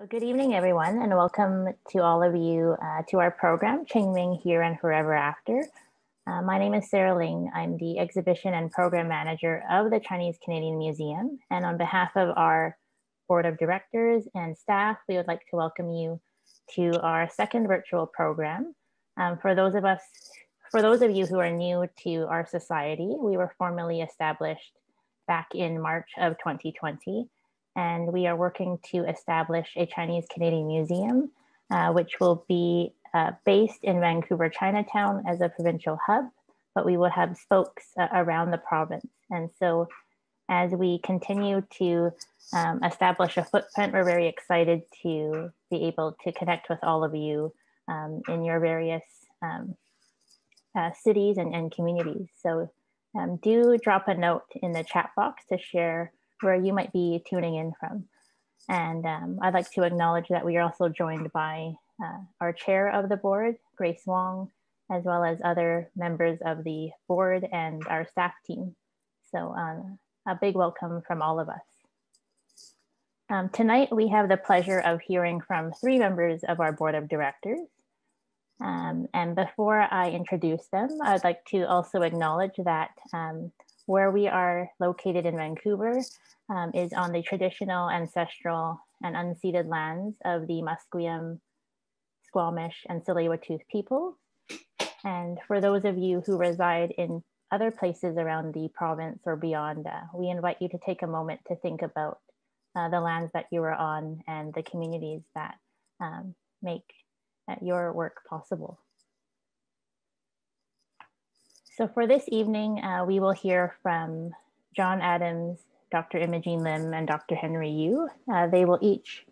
Well, good evening, everyone, and welcome to all of you uh, to our program, Qingming Here and Forever After. Uh, my name is Sarah Ling. I'm the exhibition and program manager of the Chinese Canadian Museum. And on behalf of our board of directors and staff, we would like to welcome you to our second virtual program. Um, for those of us, for those of you who are new to our society, we were formally established back in March of 2020 and we are working to establish a Chinese Canadian museum, uh, which will be uh, based in Vancouver, Chinatown as a provincial hub, but we will have spokes uh, around the province. And so as we continue to um, establish a footprint, we're very excited to be able to connect with all of you um, in your various um, uh, cities and, and communities. So um, do drop a note in the chat box to share where you might be tuning in from. And um, I'd like to acknowledge that we are also joined by uh, our chair of the board, Grace Wong, as well as other members of the board and our staff team. So um, a big welcome from all of us. Um, tonight, we have the pleasure of hearing from three members of our board of directors. Um, and before I introduce them, I'd like to also acknowledge that um, where we are located in Vancouver um, is on the traditional, ancestral, and unceded lands of the Musqueam, Squamish, and Tsleil-Waututh people. And for those of you who reside in other places around the province or beyond, uh, we invite you to take a moment to think about uh, the lands that you are on and the communities that um, make uh, your work possible. So for this evening, uh, we will hear from John Adams, Dr. Imogene Lim, and Dr. Henry Yu. Uh, they will each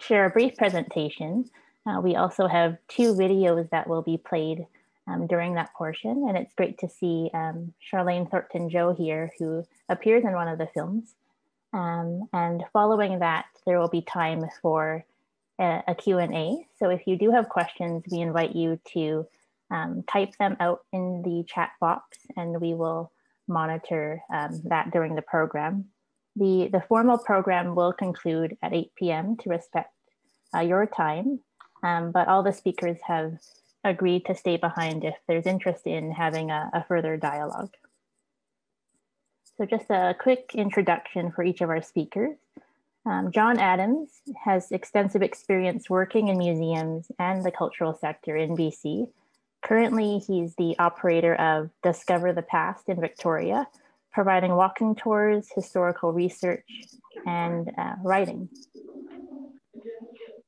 share a brief presentation. Uh, we also have two videos that will be played um, during that portion, and it's great to see um, Charlene Thornton-Joe here, who appears in one of the films. Um, and following that, there will be time for a, a Q&A. So if you do have questions, we invite you to um, type them out in the chat box and we will monitor um, that during the program. The, the formal program will conclude at 8 p.m. to respect uh, your time, um, but all the speakers have agreed to stay behind if there's interest in having a, a further dialogue. So just a quick introduction for each of our speakers. Um, John Adams has extensive experience working in museums and the cultural sector in BC, Currently, he's the operator of Discover the Past in Victoria, providing walking tours, historical research, and uh, writing.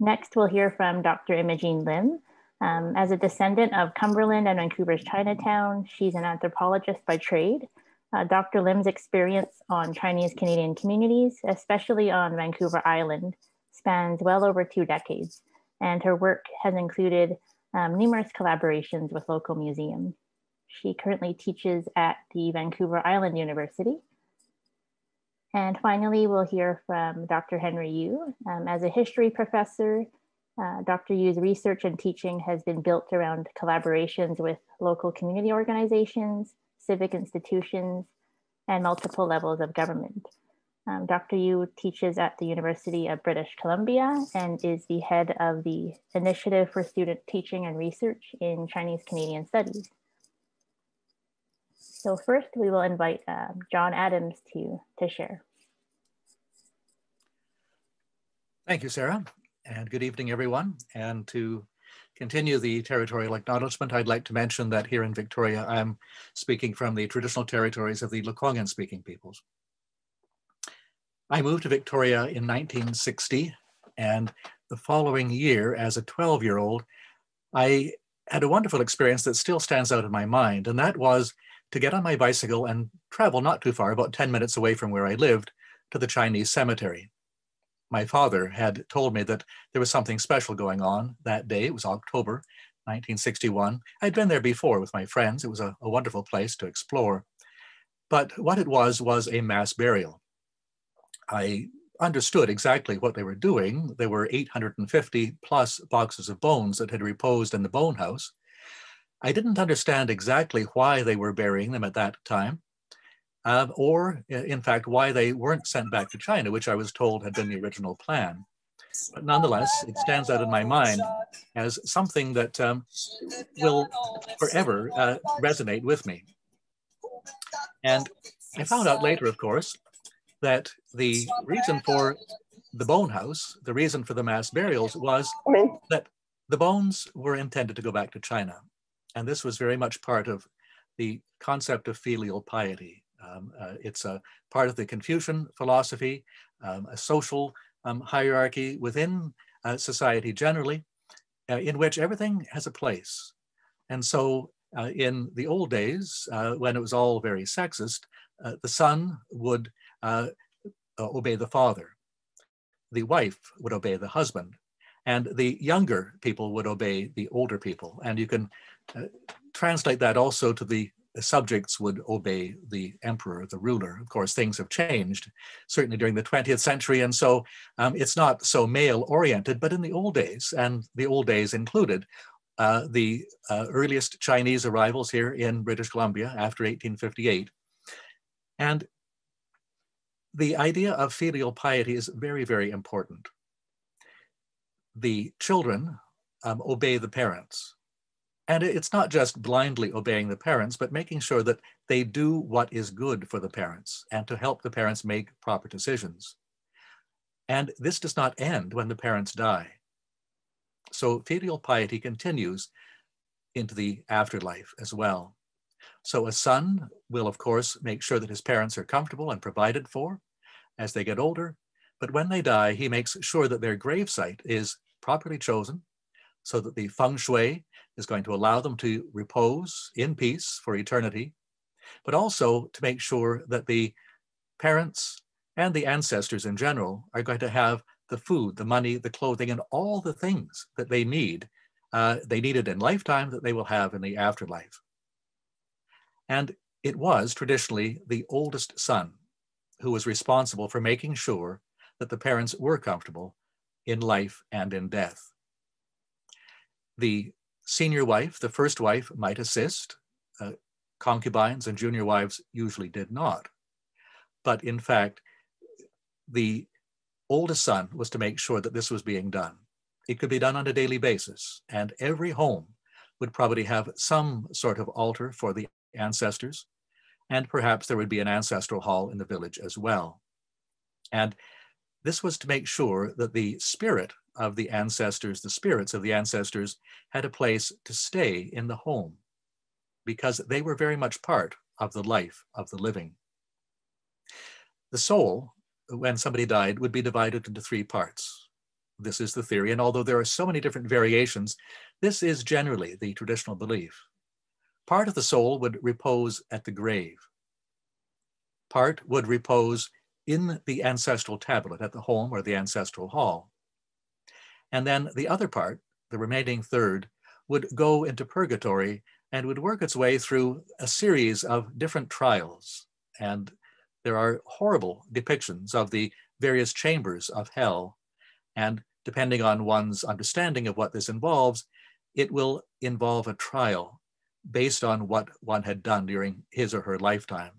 Next, we'll hear from Dr. Imogene Lim. Um, as a descendant of Cumberland and Vancouver's Chinatown, she's an anthropologist by trade. Uh, Dr. Lim's experience on Chinese Canadian communities, especially on Vancouver Island, spans well over two decades, and her work has included um, numerous collaborations with local museums. She currently teaches at the Vancouver Island University. And finally, we'll hear from Dr. Henry Yu. Um, as a history professor, uh, Dr. Yu's research and teaching has been built around collaborations with local community organizations, civic institutions, and multiple levels of government. Um, Dr. Yu teaches at the University of British Columbia and is the head of the Initiative for Student Teaching and Research in Chinese Canadian Studies. So first we will invite uh, John Adams to, to share. Thank you, Sarah, and good evening, everyone. And to continue the territorial acknowledgement, I'd like to mention that here in Victoria, I'm speaking from the traditional territories of the Lekwungen speaking peoples. I moved to Victoria in 1960, and the following year, as a 12 year old, I had a wonderful experience that still stands out in my mind, and that was to get on my bicycle and travel not too far, about 10 minutes away from where I lived, to the Chinese cemetery. My father had told me that there was something special going on that day. It was October 1961. I'd been there before with my friends. It was a, a wonderful place to explore. But what it was was a mass burial. I understood exactly what they were doing. There were 850 plus boxes of bones that had reposed in the bone house. I didn't understand exactly why they were burying them at that time, uh, or in fact, why they weren't sent back to China, which I was told had been the original plan. but nonetheless, it stands out in my mind as something that um, will forever uh, resonate with me. And I found out later, of course, that the reason for the bone house, the reason for the mass burials was that the bones were intended to go back to China. And this was very much part of the concept of filial piety. Um, uh, it's a part of the Confucian philosophy, um, a social um, hierarchy within uh, society generally, uh, in which everything has a place. And so uh, in the old days, uh, when it was all very sexist, uh, the son would obey the father. The wife would obey the husband and the younger people would obey the older people. And you can uh, translate that also to the, the, subjects would obey the emperor, the ruler. Of course, things have changed, certainly during the 20th century. And so um, it's not so male oriented, but in the old days, and the old days included uh, the uh, earliest Chinese arrivals here in British Columbia after 1858. And the idea of filial piety is very, very important the children um, obey the parents. And it's not just blindly obeying the parents, but making sure that they do what is good for the parents and to help the parents make proper decisions. And this does not end when the parents die. So filial piety continues into the afterlife as well. So a son will, of course, make sure that his parents are comfortable and provided for as they get older. But when they die, he makes sure that their gravesite is properly chosen so that the feng shui is going to allow them to repose in peace for eternity, but also to make sure that the parents and the ancestors in general are going to have the food, the money, the clothing, and all the things that they need, uh, they needed in lifetime that they will have in the afterlife. And it was traditionally the oldest son who was responsible for making sure that the parents were comfortable in life and in death. The senior wife, the first wife, might assist. Uh, concubines and junior wives usually did not. But in fact, the oldest son was to make sure that this was being done. It could be done on a daily basis, and every home would probably have some sort of altar for the ancestors, and perhaps there would be an ancestral hall in the village as well. And this was to make sure that the spirit of the ancestors, the spirits of the ancestors, had a place to stay in the home because they were very much part of the life of the living. The soul, when somebody died, would be divided into three parts. This is the theory, and although there are so many different variations, this is generally the traditional belief. Part of the soul would repose at the grave. Part would repose in the ancestral tablet at the home or the ancestral hall. And then the other part, the remaining third, would go into purgatory and would work its way through a series of different trials. And there are horrible depictions of the various chambers of hell. And depending on one's understanding of what this involves, it will involve a trial based on what one had done during his or her lifetime.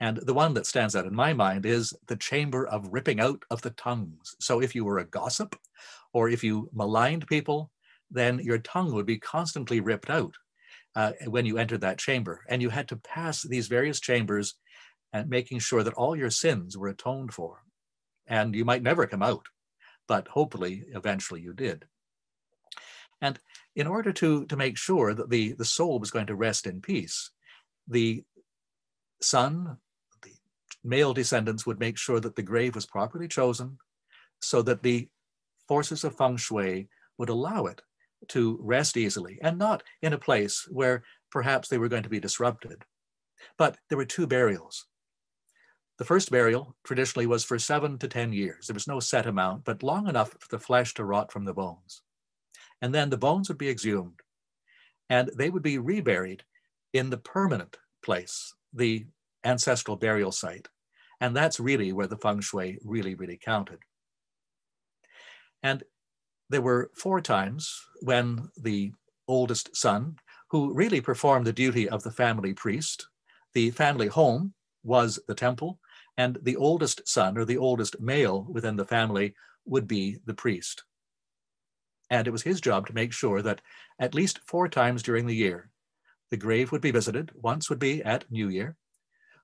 And the one that stands out in my mind is the chamber of ripping out of the tongues. So if you were a gossip or if you maligned people, then your tongue would be constantly ripped out uh, when you entered that chamber. And you had to pass these various chambers and making sure that all your sins were atoned for. And you might never come out, but hopefully eventually you did. And in order to, to make sure that the, the soul was going to rest in peace, the son the male descendants would make sure that the grave was properly chosen so that the forces of feng shui would allow it to rest easily and not in a place where perhaps they were going to be disrupted. But there were two burials. The first burial traditionally was for seven to 10 years. There was no set amount, but long enough for the flesh to rot from the bones. And then the bones would be exhumed and they would be reburied in the permanent place, the ancestral burial site. And that's really where the feng shui really, really counted. And there were four times when the oldest son, who really performed the duty of the family priest, the family home was the temple, And the oldest son or the oldest male within the family would be the priest. And it was his job to make sure that at least four times during the year, the grave would be visited. Once would be at New Year,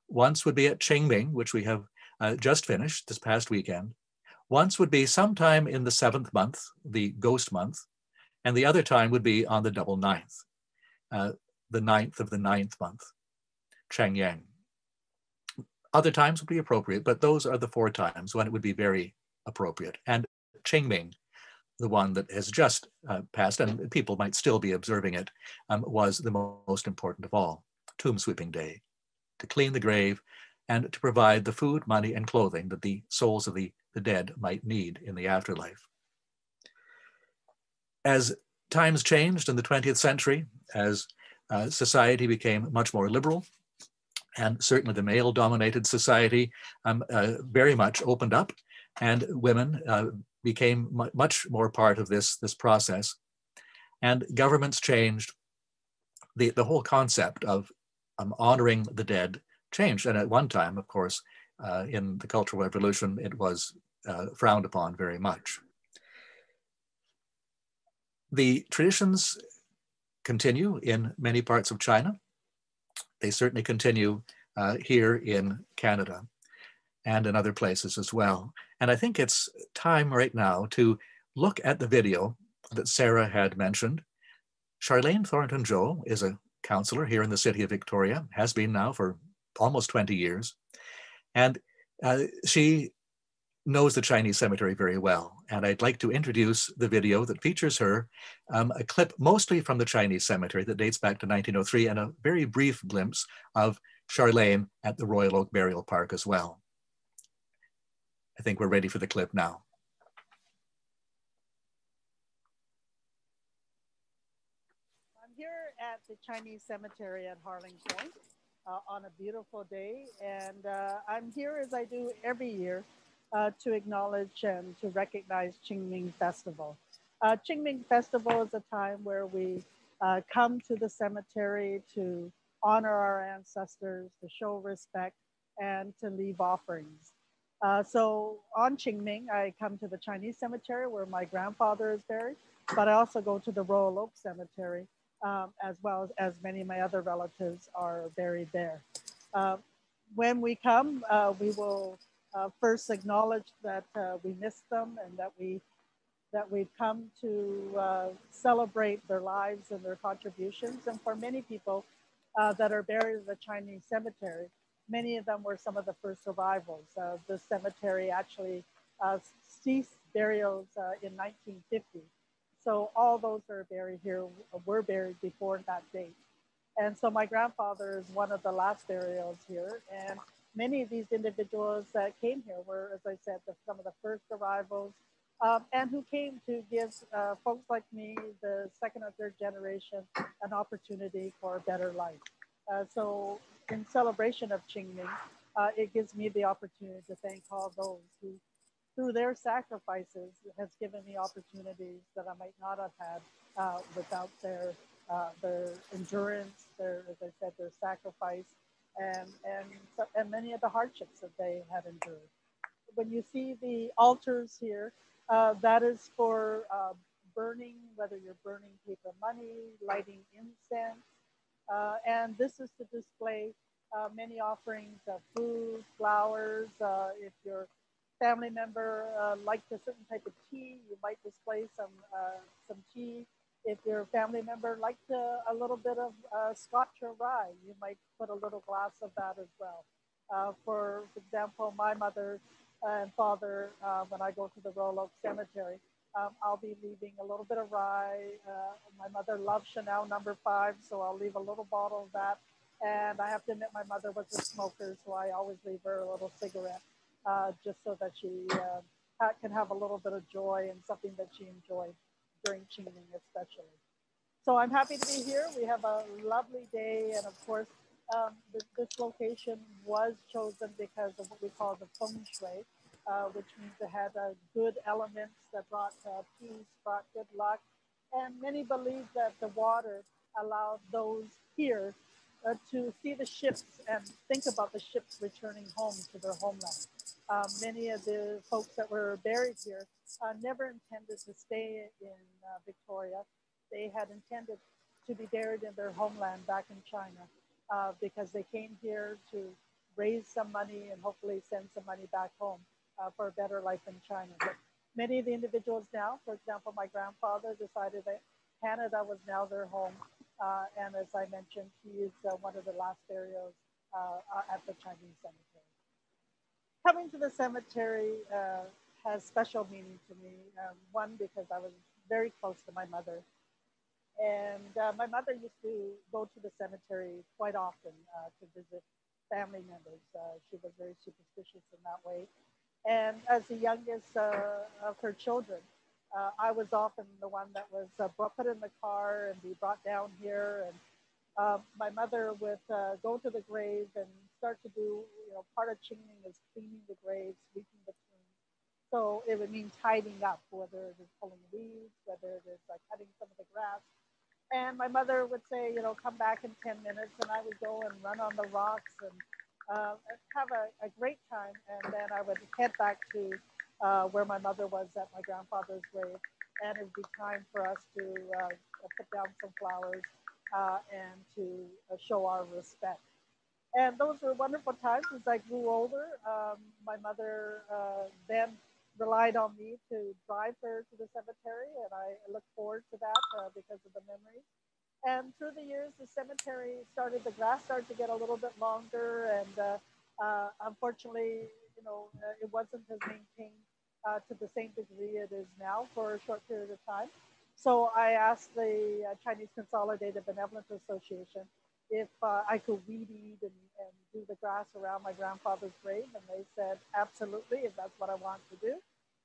once would be at Qingming, which we have uh, just finished this past weekend. Once would be sometime in the seventh month, the ghost month, and the other time would be on the double ninth, uh, the ninth of the ninth month, Yang. Other times would be appropriate, but those are the four times when it would be very appropriate. And Qingming, the one that has just uh, passed, and people might still be observing it, um, was the most important of all, Tomb Sweeping Day, to clean the grave and to provide the food, money, and clothing that the souls of the, the dead might need in the afterlife. As times changed in the 20th century, as uh, society became much more liberal, and certainly the male dominated society um, uh, very much opened up and women uh, became much more part of this, this process. And governments changed. The, the whole concept of um, honoring the dead changed. And at one time, of course, uh, in the Cultural Revolution, it was uh, frowned upon very much. The traditions continue in many parts of China. They certainly continue uh, here in Canada and in other places as well. And I think it's time right now to look at the video that Sarah had mentioned. Charlene Thornton Joe is a councillor here in the city of Victoria, has been now for almost 20 years. And uh, she knows the Chinese cemetery very well. And I'd like to introduce the video that features her, um, a clip mostly from the Chinese cemetery that dates back to 1903 and a very brief glimpse of Charlene at the Royal Oak Burial Park as well. I think we're ready for the clip now. I'm here at the Chinese cemetery at Harling Point uh, on a beautiful day. And uh, I'm here as I do every year uh, to acknowledge and to recognize Qingming Festival. Uh, Qingming Festival is a time where we uh, come to the cemetery to honor our ancestors, to show respect, and to leave offerings. Uh, so on Qingming, I come to the Chinese cemetery where my grandfather is buried, but I also go to the Royal Oak Cemetery um, as well as, as, many of my other relatives are buried there. Uh, when we come, uh, we will uh, first acknowledge that uh, we miss them and that we that we've come to uh, celebrate their lives and their contributions. And for many people that are buried in the Chinese cemetery, many of them were some of the first survivals. Uh, the cemetery actually uh, ceased burials uh, in 1950. So all those are buried here were buried before that date. And so my grandfather is one of the last burials here. And many of these individuals that came here were, as I said, the, some of the first arrivals um, and who came to give uh, folks like me, the second or third generation, an opportunity for a better life. Uh, so in celebration of Qingming, uh, it gives me the opportunity to thank all those who, through their sacrifices, has given me opportunities that I might not have had uh, without their uh, their endurance, their as I said, their sacrifice, and and and many of the hardships that they have endured. When you see the altars here, uh, that is for uh, burning, whether you're burning paper money, lighting incense, uh, and this is to display uh, many offerings of food, flowers. Uh, if your family member uh, liked a certain type of tea, you might display some, uh, some tea. If your family member liked a, a little bit of scotch or rye, you might put a little glass of that as well. for example, my mother and father, when I go to the Royal Oak Cemetery, um, I'll be leaving a little bit of rye. Uh, my mother loves Chanel number five, so I'll leave a little bottle of that. And I have to admit, my mother was a smoker, so I always leave her a little cigarette uh, just so that she uh, can have a little bit of joy and something that she enjoyed during Qingming, especially. So I'm happy to be here. We have a lovely day, and of course, um, this, this location was chosen because of what we call the feng shui, uh, which means they had uh, good elements that brought uh, peace, brought good luck. And many believe that the water allowed those here uh, to see the ships and think about the ships returning home to their homeland. Uh, many of the folks that were buried here never intended to stay in Victoria. They had intended to be buried in their homeland back in China because they came here to raise some money and hopefully send some money back home uh, for a better life in China. But many of the individuals now, for example, my grandfather decided that Canada was now their home. Uh, and as I mentioned, he is uh, one of the last burials uh, uh, at the Chinese cemetery. Coming to the cemetery uh, has special meaning to me. Um, one, because I was very close to my mother. And uh, my mother used to go to the cemetery quite often to visit family members. she was very superstitious in that way. And as the youngest of her children, uh, I was often the one that was uh, put in the car and be brought down here. And uh, my mother would uh, go to the grave and start to do, you know, part of Qingming is cleaning the grave, sweeping the. So it would mean tidying up, whether it is pulling weeds, whether it is like cutting some of the grass. And my mother would say, you know, come back in 10 minutes, and I would go and run on the rocks and uh, have a, a great time. And then I would head back to uh, where my mother was at my grandfather's grave. And it would be time for us to uh, put down some flowers uh, and to uh, show our respect. And those were wonderful times as I grew older. Um, my mother uh, then relied on me to drive her to the cemetery, and I look forward to that because of the memories. And through the years, the cemetery started, the grass started to get a little bit longer, and unfortunately, you know, it wasn't as maintained uh, to the same degree it is now for a short period of time. So I asked the uh, Chinese Consolidated Benevolent Association if uh, I could weed eat and, and, do the grass around my grandfather's grave. And they said, absolutely, if that's what I want to do.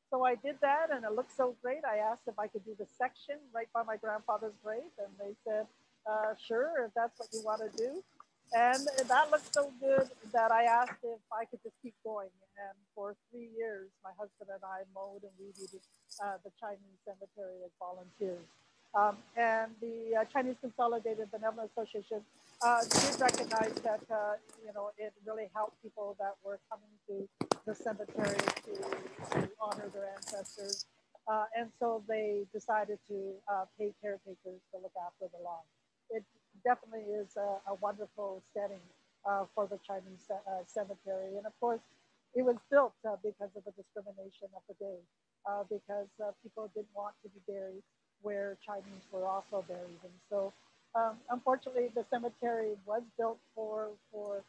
So I did that and it looked so great. I asked if I could do the section right by my grandfather's grave. And they said, uh, sure, if that's what you want to do. And that looked so good that I asked if I could just keep going. And for three years, my husband and I mowed and weeded uh, the Chinese cemetery as volunteers. Um, and the uh, Chinese Consolidated Benevolent Association uh, did recognize that, uh, you know, it really helped people that were coming to the cemetery to, to honor their ancestors. Uh, and so they decided to uh, pay caretakers to look after the lawn. It definitely is a, a wonderful setting uh, for the Chinese uh, cemetery. And of course, it was built because of the discrimination of the day, because people didn't want to be buried where Chinese were also buried. And so, um, unfortunately, the cemetery was built for, for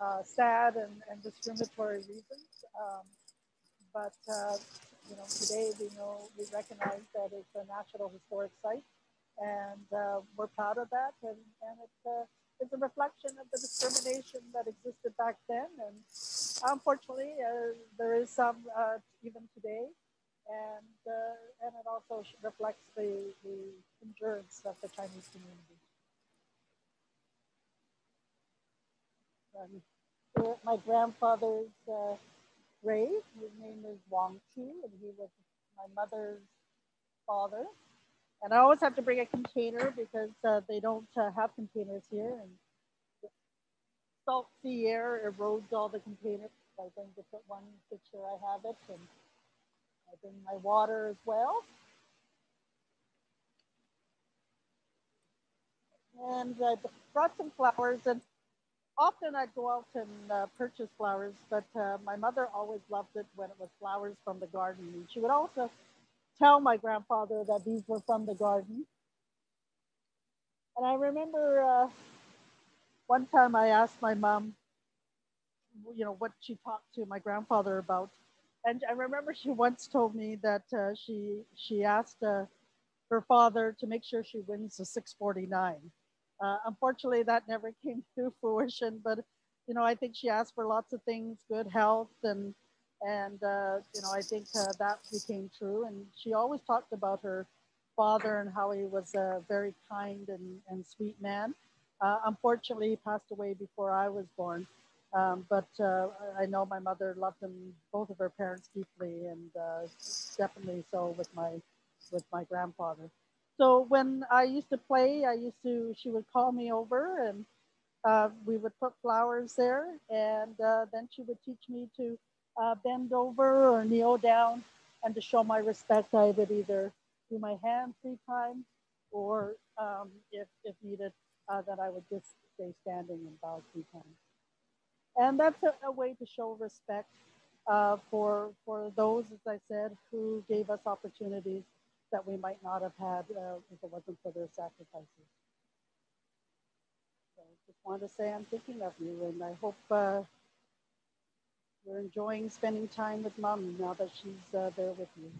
uh, sad and, and discriminatory reasons. Um, but you know, today we know we recognize that it's a National Historic Site and uh, we're proud of that. And, and it's, uh, it's a reflection of the discrimination that existed back then. And unfortunately, uh, there is some uh, even today. And, uh, and it also reflects the, the endurance of the Chinese community. Um, my grandfather's uh, grave, his name is Wang Chu, and he was my mother's father. And I always have to bring a container because uh, they don't uh, have containers here. And salt sea air erodes all the containers. I bring just one picture I have it. And I bring my water as well. And I brought some flowers. And often I'd go out and uh, purchase flowers, but uh, my mother always loved it when it was flowers from the garden. And she would also tell my grandfather that these were from the garden. And I remember uh, one time I asked my mom, you know, what she talked to my grandfather about. And I remember she once told me that uh, she, she asked uh, her father to make sure she wins the 649. Uh, unfortunately, that never came to fruition, but you know, I think she asked for lots of things, good health and and, uh, you know, I think uh, that became true. And she always talked about her father and how he was a very kind and, and sweet man. Uh, unfortunately, he passed away before I was born. Um, but uh, I know my mother loved them, both of her parents deeply, and uh, definitely so with my, with my grandfather. So when I used to play, I used to, she would call me over and uh, we would put flowers there and uh, then she would teach me to uh, bend over or kneel down and to show my respect, I would either do my hand three times or um, if, if needed, uh, that I would just stay standing and bow three times. And that's a, a way to show respect uh, for, for those, as I said, who gave us opportunities that we might not have had uh, if it wasn't for their sacrifices. So I just want to say I'm thinking of you and I hope uh, you're enjoying spending time with mom now that she's uh, there with you.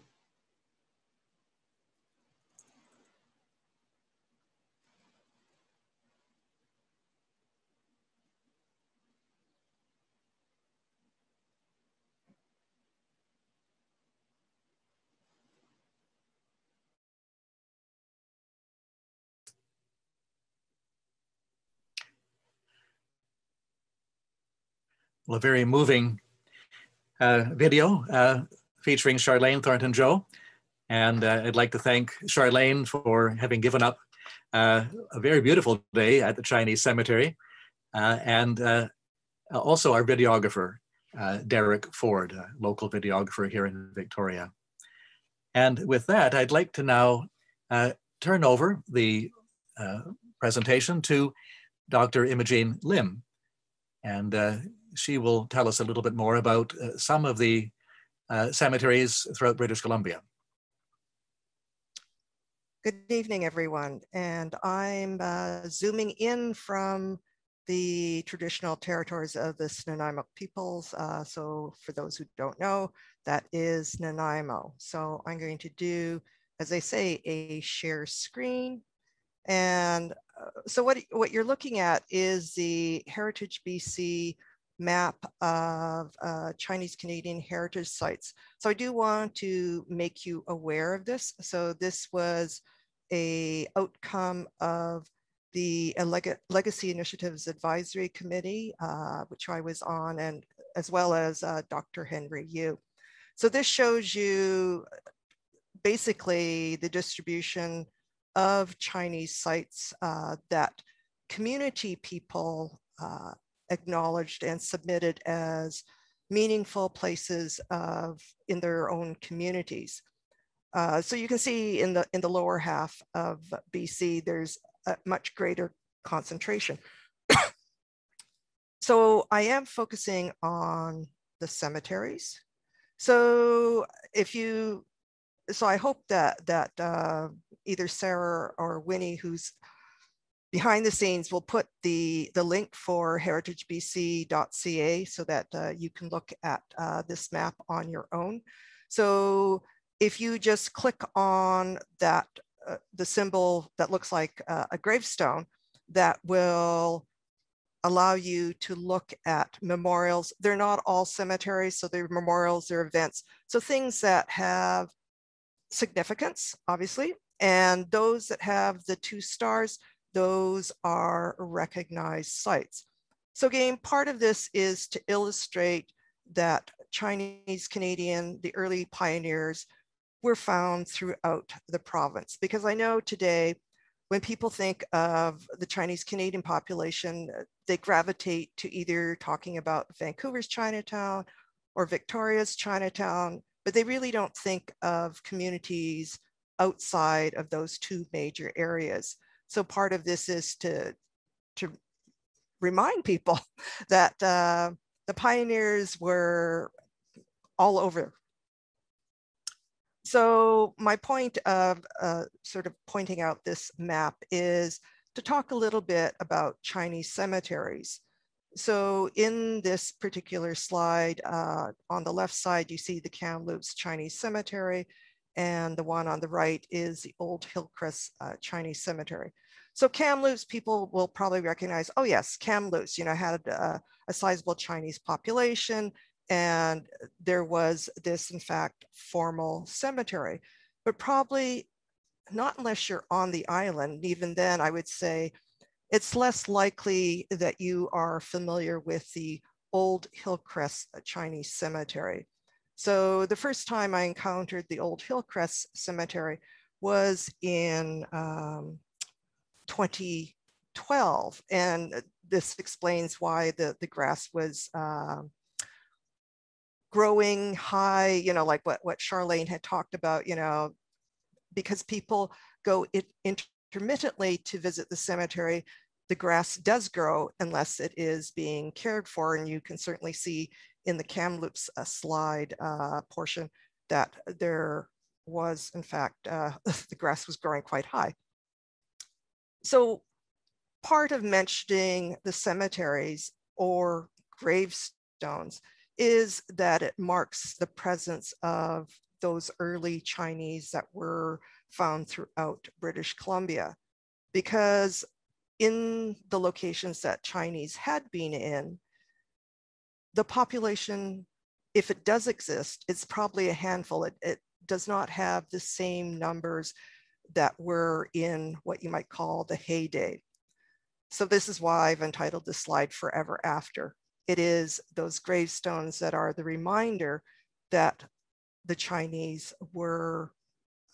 A very moving uh, video uh, featuring Charlene Thornton Joe. And uh, I'd like to thank Charlene for having given up uh, a very beautiful day at the Chinese cemetery. Uh, and uh, also our videographer, Derek Ford, a local videographer here in Victoria. And with that, I'd like to now turn over the presentation to Dr. Imogene Lim. And she will tell us a little bit more about uh, some of the uh, cemeteries throughout British Columbia. Good evening, everyone. And I'm uh, zooming in from the traditional territories of the Snuneymuxw peoples. Uh, so for those who don't know, that is Nanaimo. So I'm going to do, as I say, a share screen. And uh, so what, what you're looking at is the Heritage BC map of uh, Chinese Canadian heritage sites. So I do want to make you aware of this. So this was a outcome of the Leg Legacy Initiatives Advisory Committee, uh, which I was on, and as well as uh, Dr. Henry Yu. So this shows you basically the distribution of Chinese sites uh, that community people uh, acknowledged and submitted as meaningful places of in their own communities. Uh, so you can see in the in the lower half of BC, there's a much greater concentration. so I am focusing on the cemeteries. So if you, so I hope that that uh, either Sarah or Winnie, who's behind the scenes, we'll put the, the link for heritagebc.ca so that uh, you can look at uh, this map on your own. So if you just click on that, uh, the symbol that looks like uh, a gravestone, that will allow you to look at memorials. They're not all cemeteries, so they're memorials, they're events. So things that have significance, obviously, and those that have the two stars, those are recognized sites. So again, part of this is to illustrate that Chinese Canadian, the early pioneers were found throughout the province. Because I know today, when people think of the Chinese Canadian population, they gravitate to either talking about Vancouver's Chinatown or Victoria's Chinatown, but they really don't think of communities outside of those two major areas. So part of this is to, to remind people that uh, the pioneers were all over. So my point of uh, sort of pointing out this map is to talk a little bit about Chinese cemeteries. So in this particular slide, uh, on the left side, you see the Kamloops Chinese Cemetery, and the one on the right is the Old Hillcrest uh, Chinese Cemetery. So Kamloops, people will probably recognize, oh yes, Kamloops, you know, had a, a sizable Chinese population and there was this, in fact, formal cemetery, but probably not unless you're on the island. Even then, I would say it's less likely that you are familiar with the old Hillcrest Chinese cemetery. So the first time I encountered the old Hillcrest Cemetery was in um, 2012. And this explains why the, the grass was uh, growing high, you know, like what, what Charlene had talked about, you know, because people go it, intermittently to visit the cemetery, the grass does grow unless it is being cared for. And you can certainly see in the Kamloops uh, slide uh, portion that there was, in fact, uh, the grass was growing quite high. So part of mentioning the cemeteries or gravestones is that it marks the presence of those early Chinese that were found throughout British Columbia. Because in the locations that Chinese had been in, the population, if it does exist, it's probably a handful. It, it does not have the same numbers that were in what you might call the heyday. So this is why I've entitled this slide Forever After. It is those gravestones that are the reminder that the Chinese were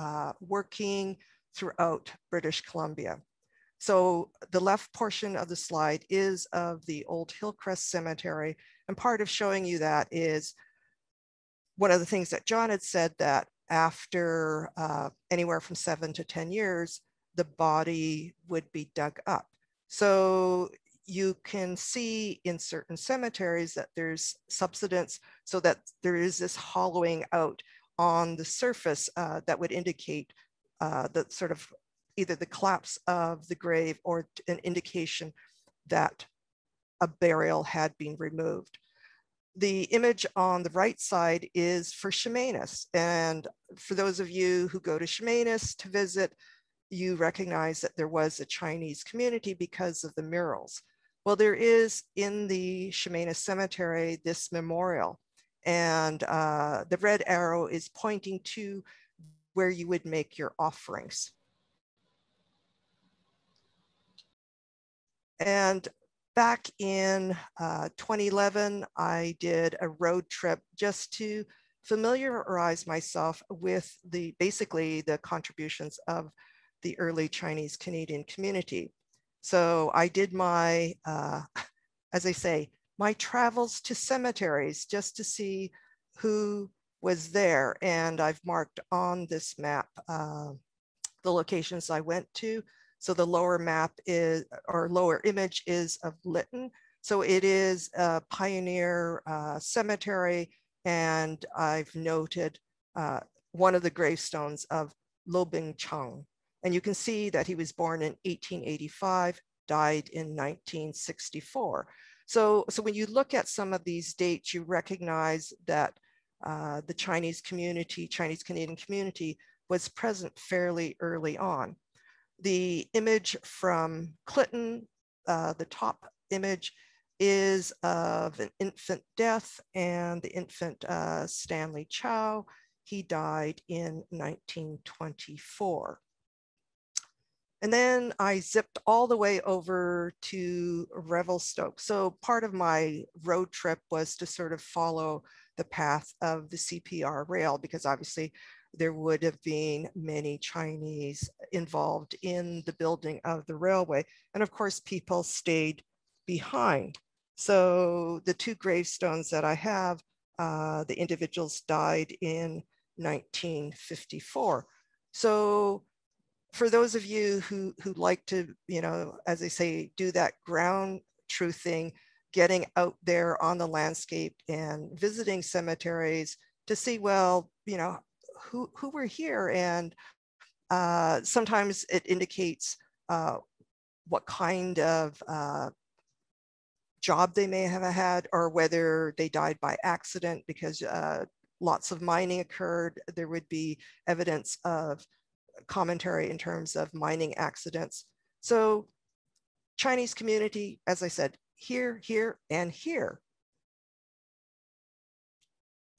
uh, working throughout British Columbia. So the left portion of the slide is of the old Hillcrest Cemetery. And part of showing you that is one of the things that John had said that after uh, anywhere from seven to 10 years, the body would be dug up. So you can see in certain cemeteries that there's subsidence so that there is this hollowing out on the surface uh, that would indicate uh, the sort of either the collapse of the grave or an indication that a burial had been removed. The image on the right side is for Chemainus. And for those of you who go to Chemainus to visit, you recognize that there was a Chinese community because of the murals. Well, there is in the Chemainus Cemetery this memorial, and uh, the red arrow is pointing to where you would make your offerings. And back in uh, 2011, I did a road trip just to familiarize myself with the basically the contributions of the early Chinese Canadian community. So I did my, uh, as I say, my travels to cemeteries just to see who was there. And I've marked on this map uh, the locations I went to. So the lower map is, or lower image is of Lytton. So it is a pioneer uh, cemetery. And I've noted uh, one of the gravestones of Lo Bing Cheng. And you can see that he was born in 1885, died in 1964. So, so when you look at some of these dates, you recognize that uh, the Chinese community, Chinese Canadian community was present fairly early on. The image from Clinton, uh, the top image is of an infant death and the infant uh, Stanley Chow. He died in 1924. And then I zipped all the way over to Revelstoke. So part of my road trip was to sort of follow the path of the CPR rail because obviously there would have been many Chinese involved in the building of the railway. And of course, people stayed behind. So the two gravestones that I have, uh, the individuals died in 1954. So for those of you who, who like to, you know, as I say, do that ground truthing, getting out there on the landscape and visiting cemeteries to see, well, you know, who, who were here. And uh, sometimes it indicates uh, what kind of uh, job they may have had or whether they died by accident because uh, lots of mining occurred. There would be evidence of commentary in terms of mining accidents. So Chinese community, as I said, here, here, and here.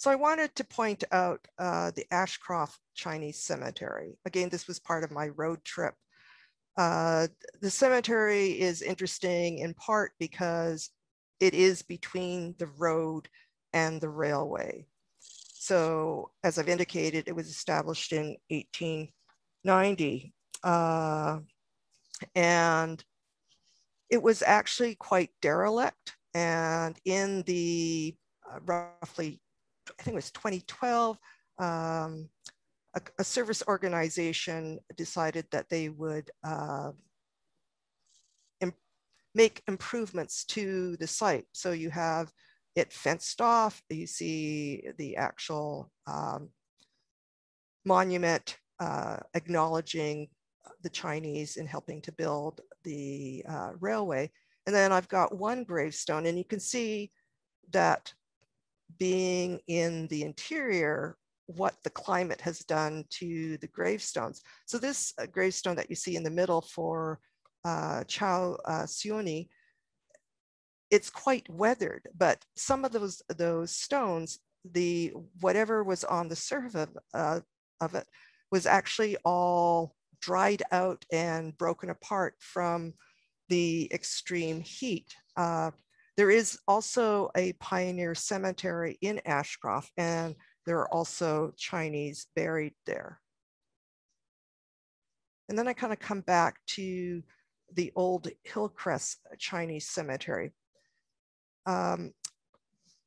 So I wanted to point out uh, the Ashcroft Chinese Cemetery. Again, this was part of my road trip. Uh, the cemetery is interesting in part because it is between the road and the railway. So as I've indicated, it was established in 1890. Uh, and it was actually quite derelict. And in the uh, roughly, I think it was 2012, um, a, a, service organization decided that they would uh, make improvements to the site. So you have it fenced off, you see the actual um, monument uh, acknowledging the Chinese in helping to build the uh, railway. And then I've got one gravestone and you can see that being in the interior, what the climate has done to the gravestones. So this uh, gravestone that you see in the middle for uh, Chow uh, Sioni, it's quite weathered, but some of those, those stones, the whatever was on the surface of, uh, of it was actually all dried out and broken apart from the extreme heat. Uh, there is also a pioneer cemetery in Ashcroft, and there are also Chinese buried there. And then I kind of come back to the old Hillcrest Chinese cemetery. Um,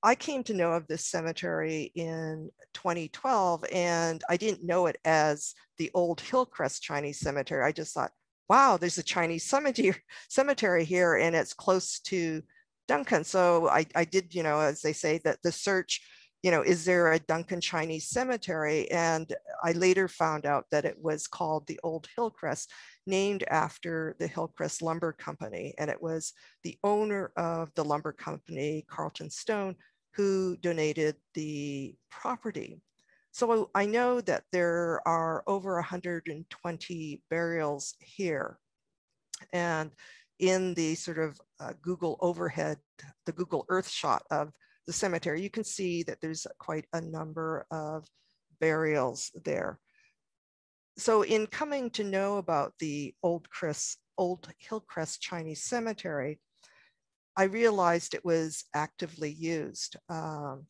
I came to know of this cemetery in 2012, and I didn't know it as the old Hillcrest Chinese cemetery. I just thought, wow, there's a Chinese cemetery, cemetery here, and it's close to Duncan. So I, I did, you know, as they say, that the search, you know, is there a Duncan Chinese cemetery? And I later found out that it was called the Old Hillcrest, named after the Hillcrest Lumber Company. And it was the owner of the lumber company, Carlton Stone, who donated the property. So I know that there are over 120 burials here. And in the sort of uh, Google overhead, the Google Earth shot of the cemetery, you can see that there's quite a number of burials there. So in coming to know about the Old, Chris, Old Hillcrest Chinese Cemetery, I realized it was actively used. Um,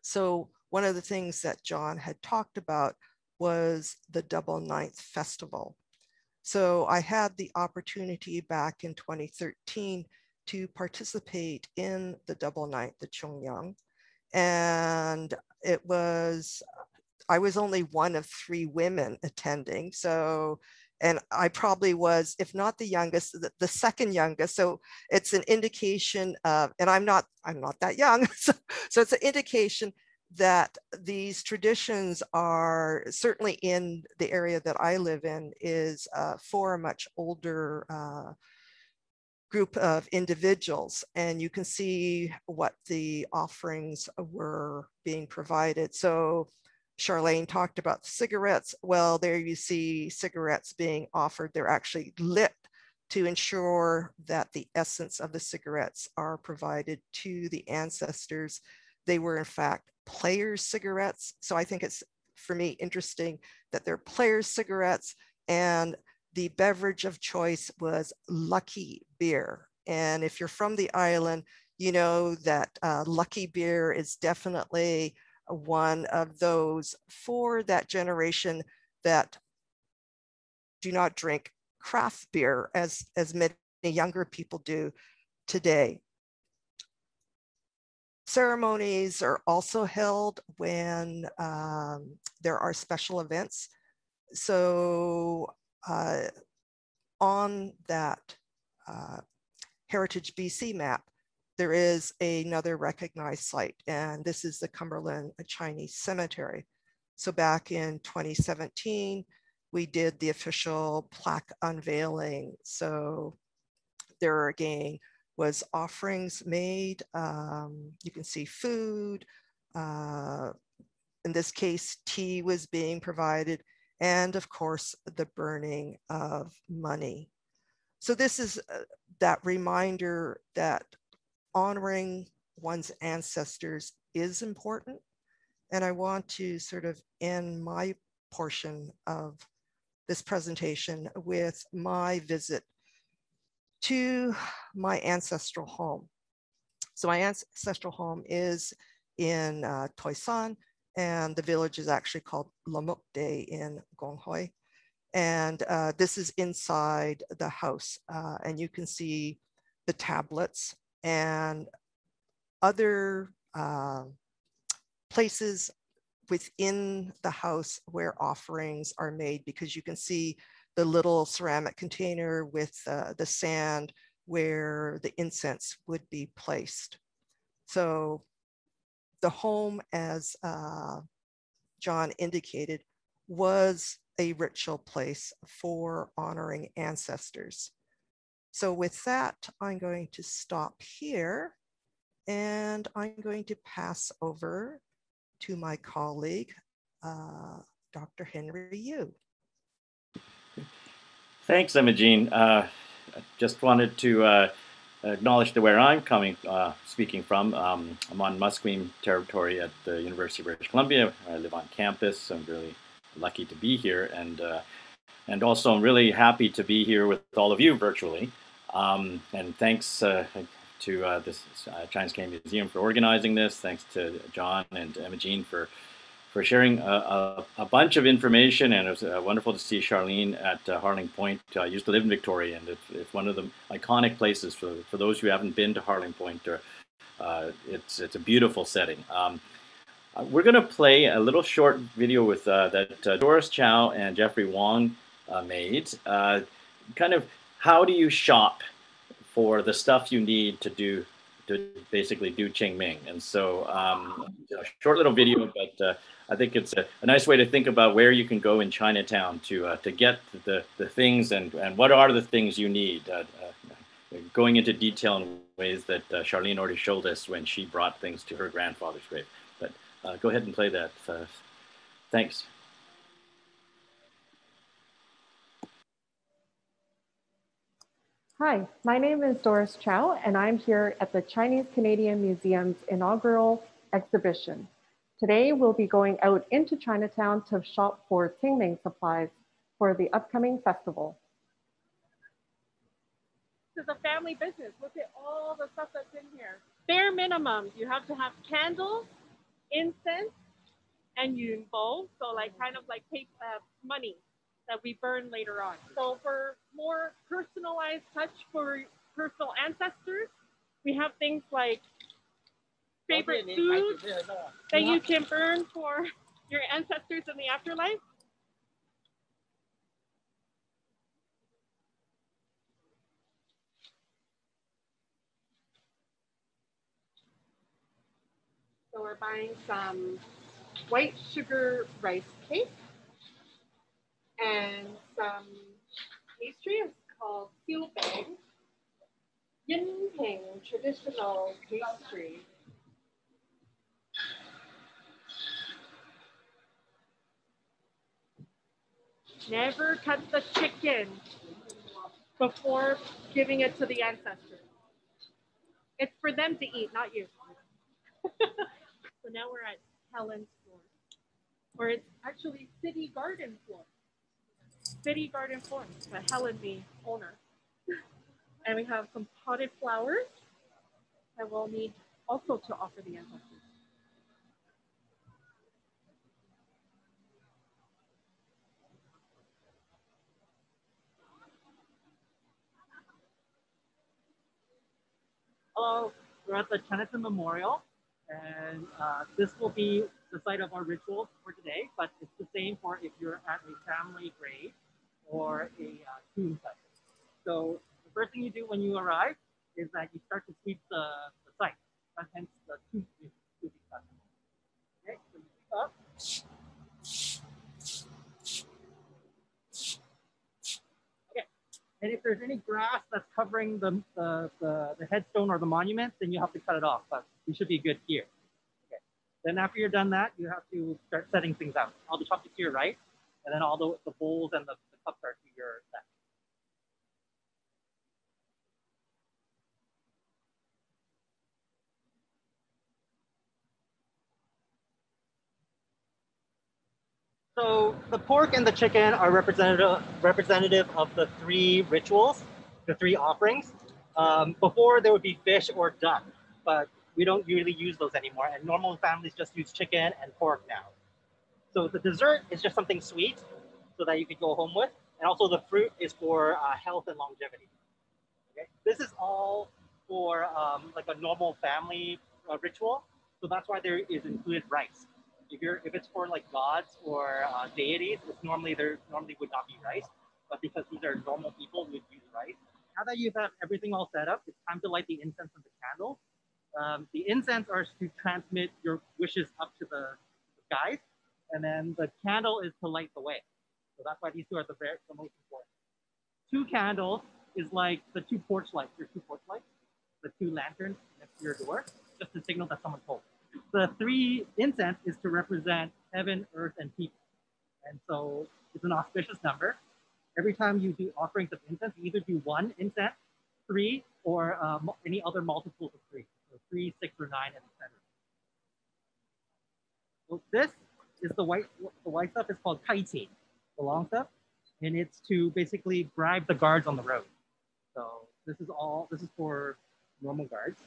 so one of the things that John had talked about was the Double Ninth Festival. So I had the opportunity back in 2013 to participate in the Double Ninth, the Chongyang. And it was, I was only one of three women attending. So, and I probably was, if not the youngest, the, the second youngest. So it's an indication of, and I'm not, I'm not that young. So, so it's an indication that these traditions are certainly in the area that I live in is uh, for a much older uh, group of individuals. And you can see what the offerings were being provided. So Charlene talked about cigarettes. Well, there you see cigarettes being offered. They're actually lit to ensure that the essence of the cigarettes are provided to the ancestors. They were in fact players cigarettes. So I think it's for me interesting that they're players cigarettes and the beverage of choice was lucky beer. And if you're from the island, you know that uh, lucky beer is definitely one of those for that generation that do not drink craft beer as, as many younger people do today. Ceremonies are also held when um, there are special events. So uh, on that uh, Heritage BC map, there is another recognized site, and this is the Cumberland Chinese Cemetery. So back in 2017, we did the official plaque unveiling. So there are again was offerings made. Um, you can see food. Uh, in this case, tea was being provided, and of course, the burning of money. So this is uh, that reminder that honoring one's ancestors is important. And I want to sort of end my portion of this presentation with my visit to my ancestral home. So my ancestral home is in uh, Toisan, and the village is actually called Lamukde in Gonghui. And uh, this is inside the house. Uh, and you can see the tablets and other uh, places within the house where offerings are made because you can see the little ceramic container with uh, the sand where the incense would be placed. So the home, as uh, John indicated, was a ritual place for honoring ancestors. So with that, I'm going to stop here and I'm going to pass over to my colleague, uh, Dr. Henry Yu. Thanks, Imogene. Uh, I just wanted to uh, acknowledge the where I'm coming, uh, speaking from. Um, I'm on Musqueam territory at the University of British Columbia. I live on campus. So I'm really lucky to be here, and uh, and also I'm really happy to be here with all of you virtually. Um, and thanks uh, to uh, this Chinese Canadian Museum for organizing this. Thanks to John and Imogene for for sharing a, a, a, bunch of information. And it was uh, wonderful to see Charlene at uh, Harling Point. I used to live in Victoria, and it's, it's, one of the iconic places for, for those who haven't been to Harling Point. Or, uh, it's, it's a beautiful setting. Um, uh, we're going to play a little short video with uh, that Doris Chow and Jeffrey Wong made. kind of how do you shop for the stuff you need to do to basically do Qingming. And so, um, a short little video, but uh, I think it's a, a, nice way to think about where you can go in Chinatown to uh, to get the, the things and, and what are the things you need. Uh, uh going into detail in ways that uh, Charlene already showed us when she brought things to her grandfather's grave. But uh, go ahead and play that. thanks. Hi, my name is Doris Chow, and I'm here at the Chinese Canadian Museum's inaugural exhibition. Today, we'll be going out into Chinatown to shop for Qingming supplies for the upcoming festival. This is a family business. Look at all the stuff that's in here. Bare minimum, you have to have candles, incense, and yunbo, so like kind of like paper, uh, money that we burn later on. So for more personalized touch for personal ancestors, we have things like favorite foods that you can burn for your ancestors in the afterlife. So we're buying some white sugar rice cake and some pastry. It's called Xiu Bang. Yinping traditional pastry. Never cut the chicken before giving it to the ancestors. It's for them to eat, not you. so now we're at Helen's floor, or it's actually City Garden floor. City Garden floor, by Helen, the owner. and we have some potted flowers that we'll need also to offer the ancestors. Hello, we're at the Chinatown Memorial, and uh, this will be the site of our ritual for today, but it's the same for if you're at a family grave or a uh, tomb site. So the first thing you do when you arrive is that you start to sweep the, the site, hence the tomb sweeping session. Okay, so you sweep up. And if there's any grass that's covering the, the, the, the headstone or the monument, then you have to cut it off, but we should be good here. Okay, then after you're done that, you have to start setting things out. All the chopsticks to your right, and then all the, the bowls and the, the cups are to your left. So the pork and the chicken are representative representative of the three rituals, the three offerings. Um, before there would be fish or duck, but we don't really use those anymore. And normal families just use chicken and pork now. So the dessert is just something sweet so that you could go home with. and also the fruit is for uh, health and longevity. Okay, this is all for um, like a normal family uh, ritual, so that's why there is included rice. If you're if it's for like gods or uh, deities, it's normally there normally would not be rice, but because these are normal people, we would use rice. Now that you have everything all set up, it's time to light the incense and the candle. Um, the incense are to transmit your wishes up to the skies, and then the candle is to light the way. So that's why these two are the, very, the most important. Two candles is like the two porch lights, your two porch lights, the two lanterns next to your door, just to signal that someone's home. The three incense is to represent heaven, earth, and people. And so it's an auspicious number. Every time you do offerings of incense, you either do one incense, three, or um, any other multiples of three. So three, six, or nine, etc. So this is the white, the white stuff is called kaiti, the long stuff. And it's to basically bribe the guards on the road. So this is all, this is for normal guards.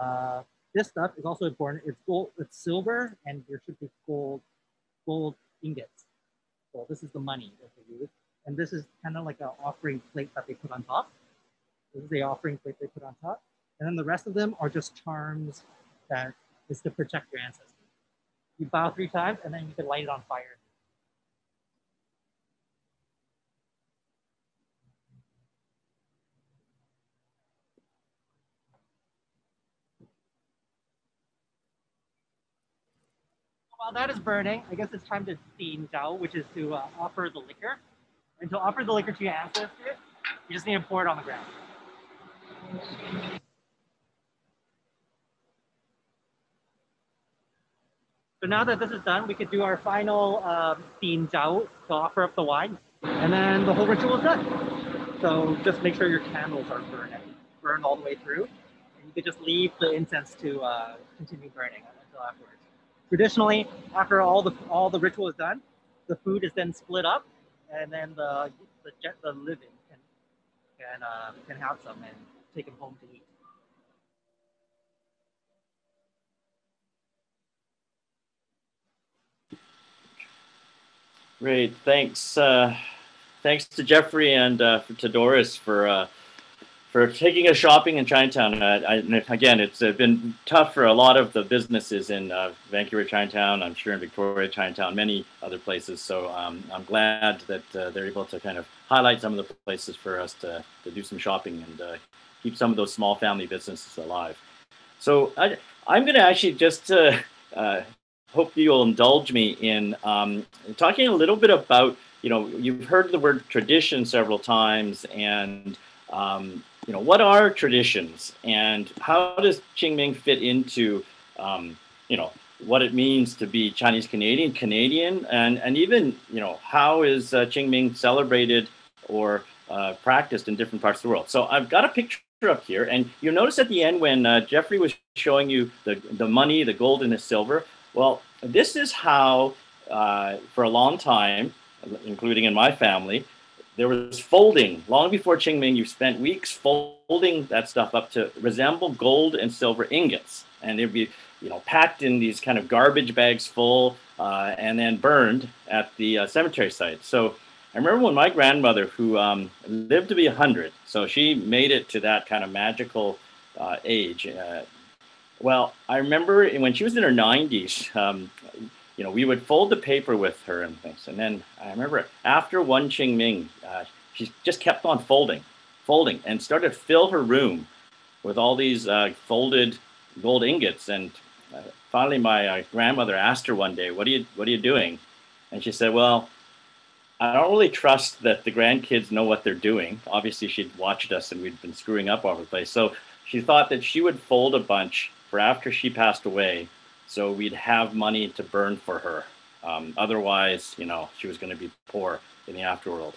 Uh, this stuff is also important. It's gold, it's silver, and there should be gold, gold ingots. So this is the money that they use. And this is kind of like an offering plate that they put on top. This is the offering plate they put on top. And then the rest of them are just charms that is to protect your ancestors. You bow three times and then you can light it on fire. While that is burning, I guess it's time to steam jiao, which is to uh, offer the liquor. And to offer the liquor to your ancestors, you just need to pour it on the ground. So now that this is done, we could do our final um, Din Jiao to offer up the wine. And then the whole ritual is done. So just make sure your candles are burning, burned all the way through. And you could just leave the incense to uh, continue burning until afterwards. Traditionally, after all the all the ritual is done, the food is then split up, and then the the, the living can can uh, can have some and take them home to eat. Great, thanks. Uh, thanks to Jeffrey and uh, to Doris for for taking us shopping in Chinatown. Uh, I, again, it's uh, been tough for a lot of the businesses in uh, Vancouver Chinatown. I'm sure in Victoria Chinatown, many other places. So um, I'm glad that they're able to kind of highlight some of the places for us to, to do some shopping and keep some of those small family businesses alive. So I, am going to actually just hope you'll indulge me in um, talking a little bit about, you know, you've heard the word tradition several times, and um, you know, what are traditions, and how does Qingming fit into, um, you know, what it means to be Chinese Canadian, Canadian, and and even you know, how is uh, Qingming celebrated or uh, practiced in different parts of the world? So I've got a picture up here, and you notice at the end when uh, Jeffrey was showing you the the money, the gold and the silver. Well, this is how, uh, for a long time, including in my family, there was folding. Long before Qingming, you spent weeks folding that stuff up to resemble gold and silver ingots. And they'd be, you know, packed in these kind of garbage bags full uh, and then burned at the uh, cemetery site. So I remember when my grandmother, who um, lived to be 100, so she made it to that kind of magical uh, age, uh, well, I remember when she was in her 90s, um, you know, we would fold the paper with her and things. And then I remember after one Qingming, uh, she just kept on folding, folding, and started to fill her room with all these uh, folded gold ingots. And uh, finally, my uh, grandmother asked her one day, "What are you What are you doing?" And she said, "Well." I don't really trust that the grandkids know what they're doing. Obviously, she'd watched us and we'd been screwing up all over the place. So she thought that she would fold a bunch for after she passed away, so we'd have money to burn for her. Um, otherwise, you know, she was going to be poor in the afterworld.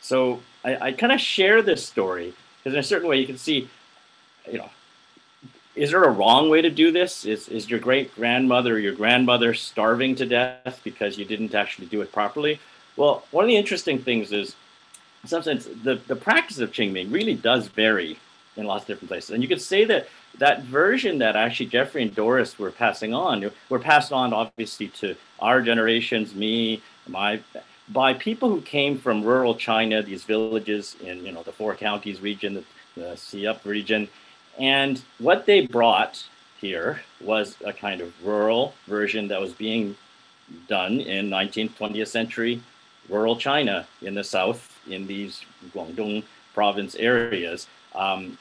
So I, I kind of share this story because in a certain way you can see, you know, is there a wrong way to do this? Is, is your great grandmother or your grandmother starving to death because you didn't actually do it properly? Well, one of the interesting things is, in some sense, the, the practice of Qingming really does vary in lots of different places. And you could say that that version that actually Jeffrey and Doris were passing on, were passed on obviously to our generations, me, my by people who came from rural China, these villages in you know the four counties region, the, the Siup region, and what they brought here was a kind of rural version that was being done in 19th, 20th century rural China in the south, in these Guangdong province areas. Um,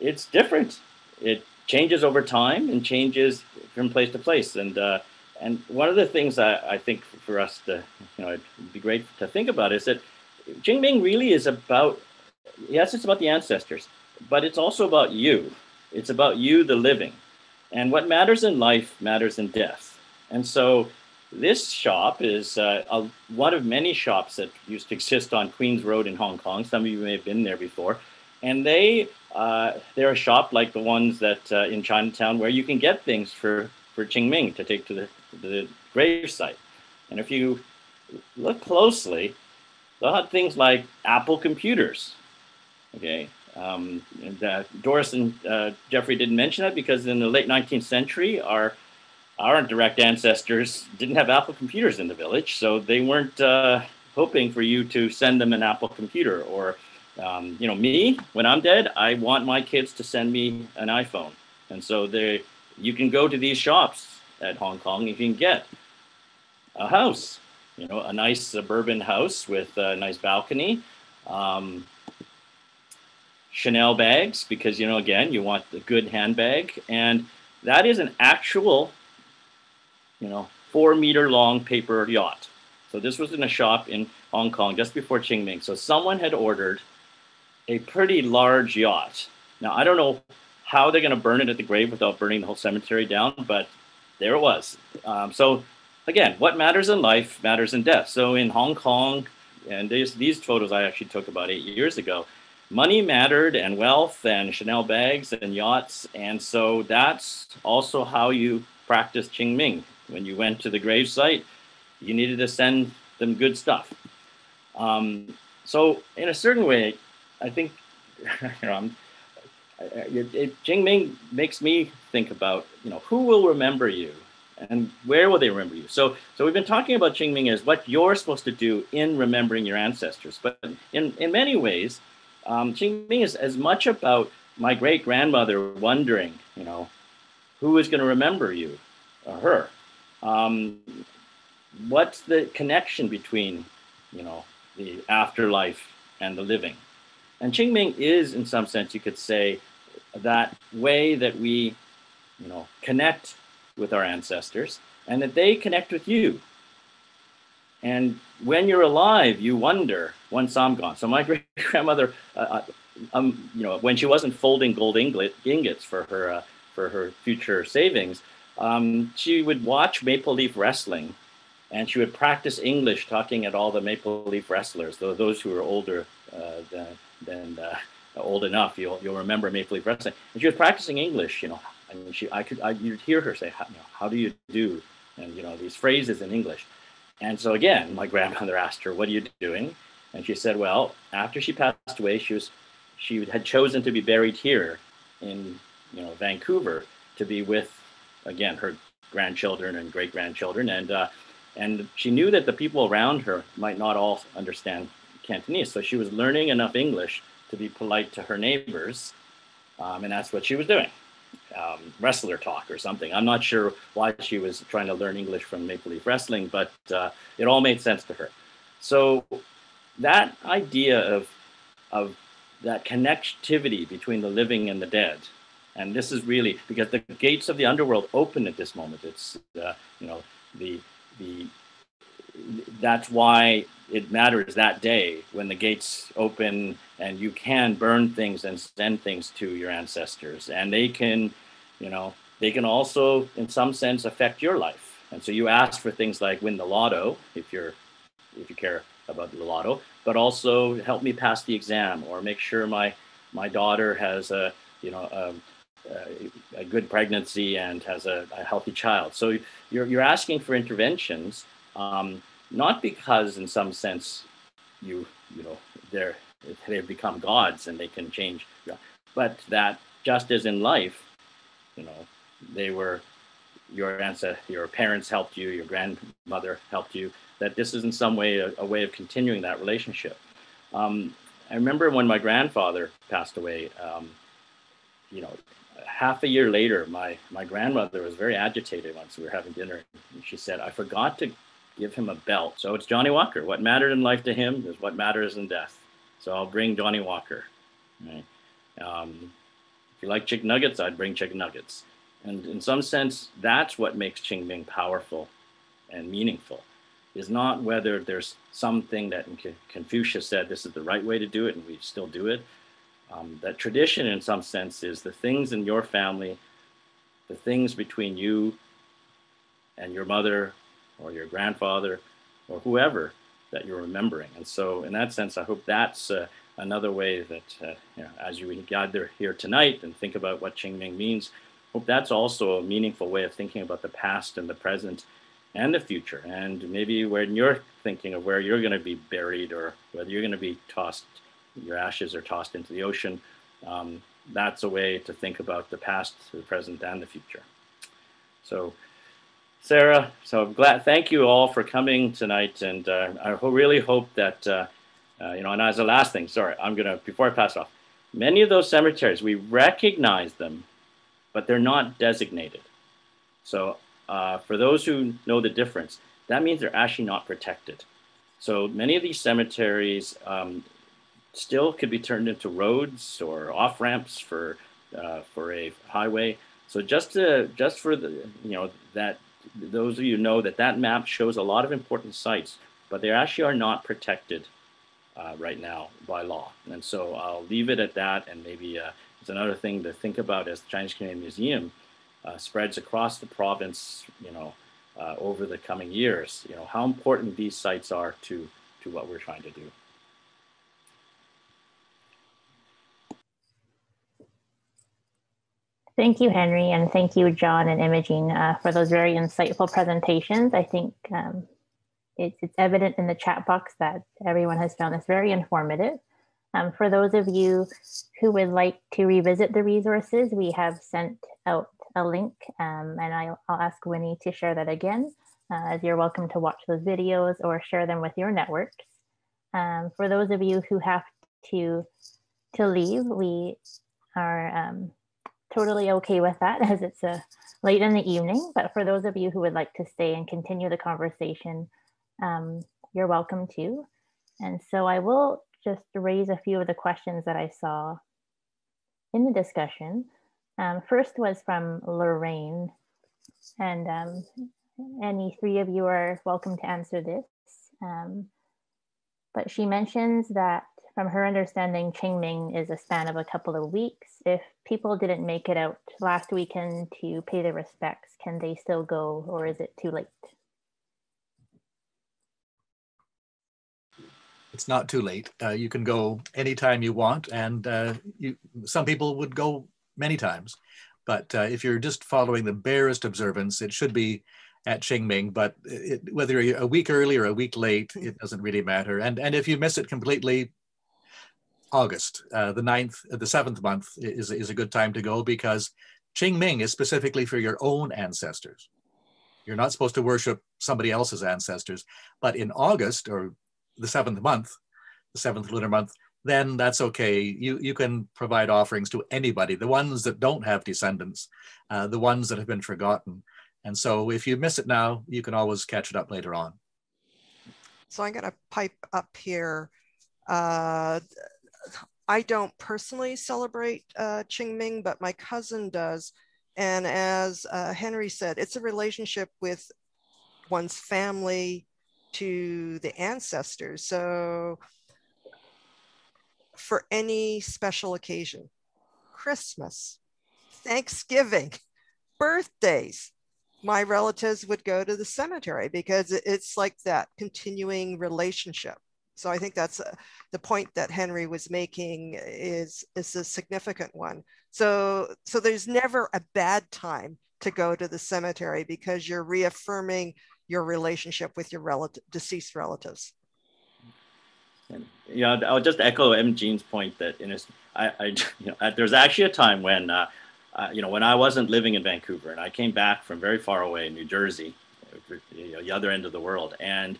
it's different. It changes over time and changes from place to place. And uh, and one of the things I, I think for us to, you know, it'd be great to think about is that Qingming really is about, yes, it's about the ancestors, but it's also about you. It's about you, the living. And what matters in life matters in death. And so this shop is uh, a, one of many shops that used to exist on Queens Road in Hong Kong. Some of you may have been there before. And they, uh, they're a shop like the ones that uh, in Chinatown where you can get things for, for Qingming to take to the the grave site. And if you look closely, they'll have things like Apple computers. Okay. Um, and, uh, Doris and uh, Jeffrey didn't mention that because in the late 19th century, our our direct ancestors didn't have Apple computers in the village, so they weren't uh, hoping for you to send them an Apple computer. Or, um, you know, me when I'm dead, I want my kids to send me an iPhone, and so they you can go to these shops at Hong Kong, you can get a house, you know, a nice suburban house with a nice balcony, um, Chanel bags, because, you know, again, you want the good handbag. And that is an actual, you know, four meter long paper yacht. So this was in a shop in Hong Kong just before Qingming. So someone had ordered a pretty large yacht. Now, I don't know how they're going to burn it at the grave without burning the whole cemetery down, but there it was. Um, so again, what matters in life matters in death. So in Hong Kong, and these, these photos I actually took about eight years ago, money mattered and wealth and Chanel bags and yachts. And so that's also how you practice Qingming. When you went to the grave site, you needed to send them good stuff. Um, so in a certain way, I think you know, I'm, it, it, makes me think about, you know, who will remember you and where will they remember you? So, so we've been talking about Qingming as what you're supposed to do in remembering your ancestors. But in, in many ways, um, Qingming is as much about my great grandmother wondering, you know, who is going to remember you or her? Um, what's the connection between, you know, the afterlife and the living? And Qingming is, in some sense, you could say, that way that we, you know, connect with our ancestors and that they connect with you. And when you're alive, you wonder once I'm gone. So my great grandmother, uh, uh, um, you know, when she wasn't folding gold ingots for her uh, for her future savings, um, she would watch Maple Leaf Wrestling, and she would practice English, talking at all the Maple Leaf wrestlers, those who were older uh, than, than uh, old enough, you'll you'll remember Maple Leaf Wrestling. And she was practicing English. You know, I mean, she I could I, you'd hear her say, how, you know, "How do you do?" and you know these phrases in English. And so again, my grandmother asked her, "What are you doing?" And she said, "Well, after she passed away, she was she had chosen to be buried here in you know Vancouver to be with again her grandchildren and great grandchildren and." Uh, and she knew that the people around her might not all understand Cantonese. So she was learning enough English to be polite to her neighbors. Um, and that's what she was doing. Um, wrestler talk or something. I'm not sure why she was trying to learn English from Maple Leaf Wrestling, but uh, it all made sense to her. So that idea of, of that connectivity between the living and the dead, and this is really because the gates of the underworld open at this moment. It's uh, you know the the that's why it matters that day when the gates open and you can burn things and send things to your ancestors. And they can you know they can also in some sense affect your life. And so you ask for things like win the lotto if you're if you care about the lotto but also help me pass the exam or make sure my my daughter has a you know a, a, good pregnancy and has a, a, healthy child. So you're, you're asking for interventions um, not because in some sense you you know they're they've become gods and they can change but that just as in life you know they were your ancestor, your parents helped you, your grandmother helped you, that this is in some way a, a way of continuing that relationship. Um, I remember when my grandfather passed away, um, you know, half a year later, my, my grandmother was very agitated once we were having dinner. And she said, I forgot to give him a belt. So it's Johnnie Walker. What mattered in life to him is what matters in death. So I'll bring Johnnie Walker. Right? Um, if you like chicken nuggets, I'd bring chicken nuggets. And in some sense, that's what makes Qingming powerful and meaningful, is not whether there's something that Confucius said this is the right way to do it and we still do it. Um, that tradition, in some sense, is the things in your family, the things between you and your mother or your grandfather or whoever that you're remembering. And so, in that sense, I hope that's uh, another way that, uh, you know, as you gather here tonight and think about what Qingming means, hope that's also a meaningful way of thinking about the past and the present and the future. And maybe when you're thinking of where you're going to be buried or whether you're going to be tossed, your ashes are tossed into the ocean, um, that's a way to think about the past, the present, and the future. So, Sarah, so I'm glad, thank you all for coming tonight. And uh, I really hope that, uh, uh, you know, and as a last thing, sorry, I'm going to, before I pass off, many of those cemeteries, we recognize them, but they're not designated. So uh, for those who know the difference, that means they're actually not protected. So many of these cemeteries um, still could be turned into roads or off ramps for uh, for a highway. So just to just for the you know that those of you know that that map shows a lot of important sites, but they actually are not protected uh, right now by law. And so I'll leave it at that. And maybe uh, it's another thing to think about as the Chinese Canadian Museum uh, spreads across the province, you know, uh, over the coming years, you know, how important these sites are to, to what we're trying to do. Thank you, Henry, and thank you, John and Imogene, uh, for those very insightful presentations. I think um, it's, it's evident in the chat box that everyone has found this very informative. Um, for those of you who would like to revisit the resources, we have sent out a link um, and I'll, I'll, ask Winnie to share that again, uh, as you're welcome to watch those videos or share them with your networks. Um, for those of you who have to, to leave, we are um, totally okay with that as it's a late in the evening. But for those of you who would like to stay and continue the conversation, um, you're welcome to. And so I will just raise a few of the questions that I saw in the discussion. Um, first was from Lorraine, and um, any three of you are welcome to answer this. Um, but she mentions that from her understanding, Qingming is a span of a couple of weeks. If people didn't make it out last weekend to pay their respects, can they still go or is it too late? It's not too late. Uh, you can go anytime you want, and uh, you, some people would go many times. But uh, if you're just following the barest observance, it should be at Qingming. But it, whether you're a week early or a week late, it doesn't really matter. And and if you miss it completely, August, uh, the ninth, uh, the seventh month is is a good time to go because Qingming is specifically for your own ancestors. You're not supposed to worship somebody else's ancestors. But in August or the seventh month, the seventh lunar month, then that's okay. You, you can provide offerings to anybody, the ones that don't have descendants, uh, the ones that have been forgotten. And so if you miss it now, you can always catch it up later on. So I'm going to pipe up here. Uh, I don't personally celebrate uh, Qingming, but my cousin does. And as uh, Henry said, it's a relationship with one's family to the ancestors. So for any special occasion. Christmas, Thanksgiving, birthdays. My relatives would go to the cemetery because it's like that continuing relationship. So I think that's uh, the point that Henry was making is, is a significant one. So, so there's never a bad time to go to the cemetery because you're reaffirming your relationship with your relative, deceased relatives. Know, I'll just echo Imogene's point that in his, I, I you know, there's actually a time when uh, uh, you know, when I wasn't living in Vancouver and I came back from very far away in New Jersey, you know, the other end of the world, and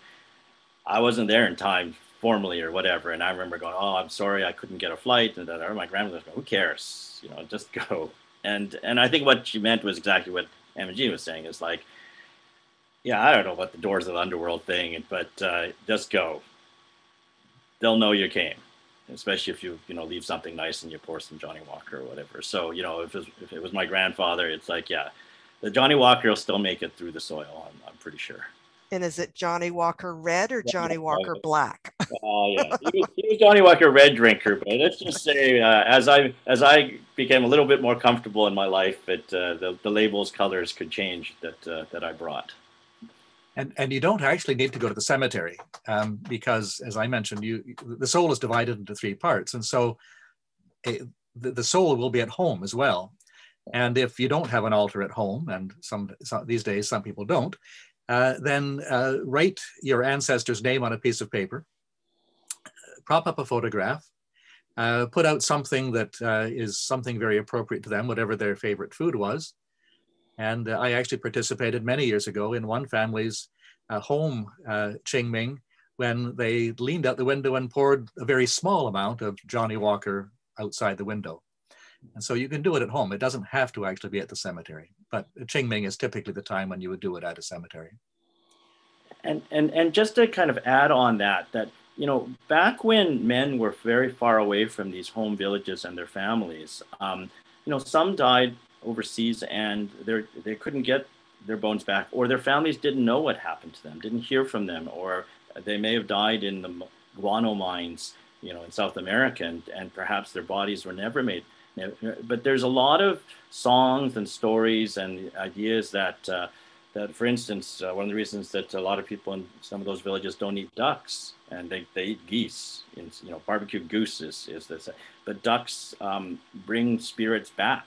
I wasn't there in time formally or whatever. And I remember going, "Oh, I'm sorry, I couldn't get a flight." And that, my grandmother going, "Who cares? You know, just go." And and I think what she meant was exactly what Jean was saying. Is like, yeah, I don't know what the doors of the underworld thing, but uh, just go. They'll know you came especially if you you know leave something nice and you pour some Johnnie Walker or whatever. So you know if it was, if it was my grandfather, it's like yeah, the Johnnie Walker will still make it through the soil. I'm, I'm pretty sure. And is it Johnnie Walker Red or Johnnie Walker Black? Oh yeah, he was, he was, Johnnie Walker Red drinker. But let's just say, uh, as I as I became a little bit more comfortable in my life, that uh, the the labels colors could change that uh, that I brought. And, and you don't actually need to go to the cemetery um, because, as I mentioned, you the soul is divided into three parts, and so it, the, the soul will be at home as well. And if you don't have an altar at home, and some, some these days some people don't, uh, then uh, write your ancestor's name on a piece of paper, prop up a photograph, uh, put out something that uh, is something very appropriate to them, whatever their favorite food was, and uh, I actually participated many years ago in one family's home Qingming when they leaned out the window and poured a very small amount of Johnnie Walker outside the window. And so you can do it at home. It doesn't have to actually be at the cemetery, but Qingming is typically the time when you would do it at a cemetery. And, and, and just to kind of add on that, that, you know, back when men were very far away from these home villages and their families, um, you know, some died overseas and they they couldn't get their bones back, or their families didn't know what happened to them, didn't hear from them, or they may have died in the guano mines, you know, in South America, and, and perhaps their bodies were never made. But there's a lot of songs and stories and ideas that, uh, that for instance, uh, one of the reasons that a lot of people in some of those villages don't eat ducks and they, they eat geese, in, you know, barbecued goose is, is this, but ducks um, bring spirits back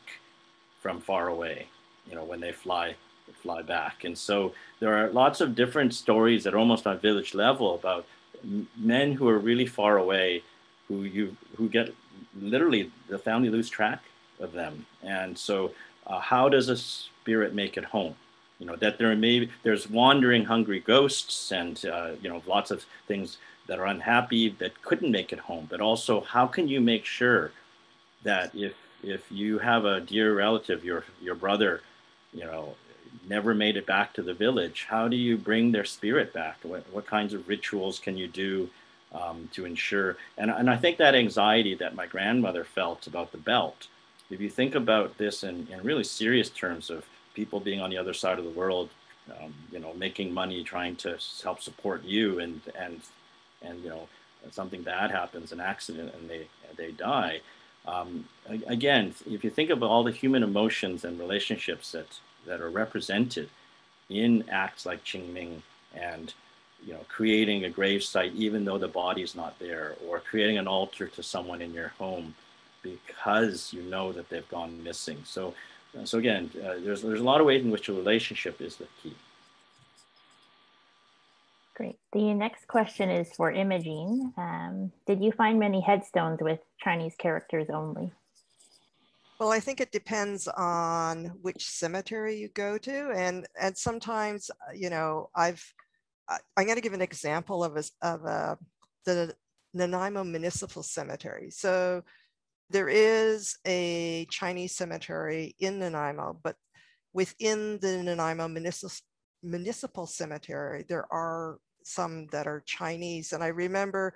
from far away, you know, when they fly fly back. And so there are lots of different stories that are almost on village level about men who are really far away, who you who get literally the family lose track of them. And so, uh, how does a spirit make it home? You know that there may there's wandering, hungry ghosts, and uh, you know lots of things that are unhappy that couldn't make it home. But also, how can you make sure that if if you have a dear relative, your your brother, you know, never made it back to the village, how do you bring their spirit back? What, what kinds of rituals can you do um, to ensure? And, and I think that anxiety that my grandmother felt about the belt, if you think about this in, in really serious terms of people being on the other side of the world, um, you know, making money, trying to help support you, and and and you know, something bad happens, an accident, and they they die um, again, if you think of all the human emotions and relationships that, that are represented in acts like Qingming and you know, creating a grave site even though the body is not there, or creating an altar to someone in your home because you know that they've gone missing. So, so again, uh, there's there's a lot of ways in which a relationship is the key. Great. The next question is for Imogene. Um, did you find many headstones with Chinese characters only? Well, I think it depends on which cemetery you go to, and and sometimes uh, you know I've I'm going to give an example of a, of a the Nanaimo Municipal Cemetery. So there is a Chinese cemetery in Nanaimo, but within the Nanaimo Municipal municipal cemetery, there are some that are Chinese. And I remember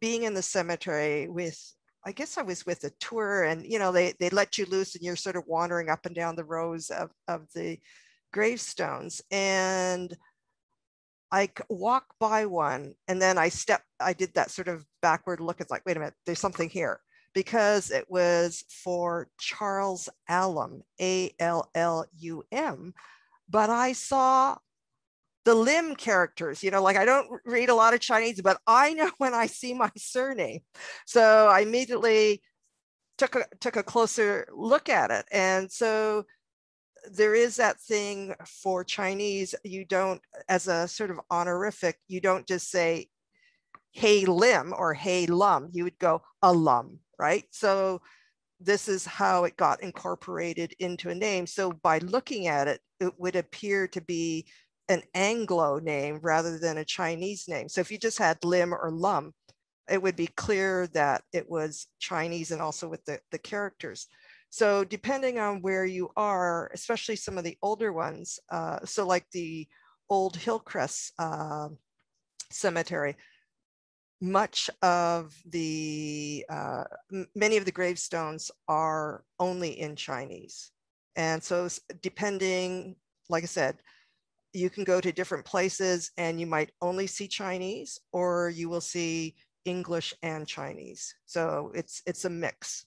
being in the cemetery with, I guess I was with a tour and, you know, they, they let you loose and you're sort of wandering up and down the rows of, of the gravestones. And I walk by one and then I step, I did that sort of backward look. It's like, wait a minute, there's something here because it was for Charles Allum, A L L U M. But I saw the lim characters you know like i don't read a lot of chinese but i know when i see my surname so i immediately took a took a closer look at it and so there is that thing for chinese you don't as a sort of honorific you don't just say hey lim or hey lum you would go alum right so this is how it got incorporated into a name. So by looking at it, it would appear to be an Anglo name rather than a Chinese name. So if you just had Lim or Lum, it would be clear that it was Chinese and also with the, the characters. So depending on where you are, especially some of the older ones, uh, so like the old Hillcrest uh, cemetery, much of the, uh, many of the gravestones are only in Chinese. And so depending, like I said, you can go to different places and you might only see Chinese or you will see English and Chinese. So it's it's a mix.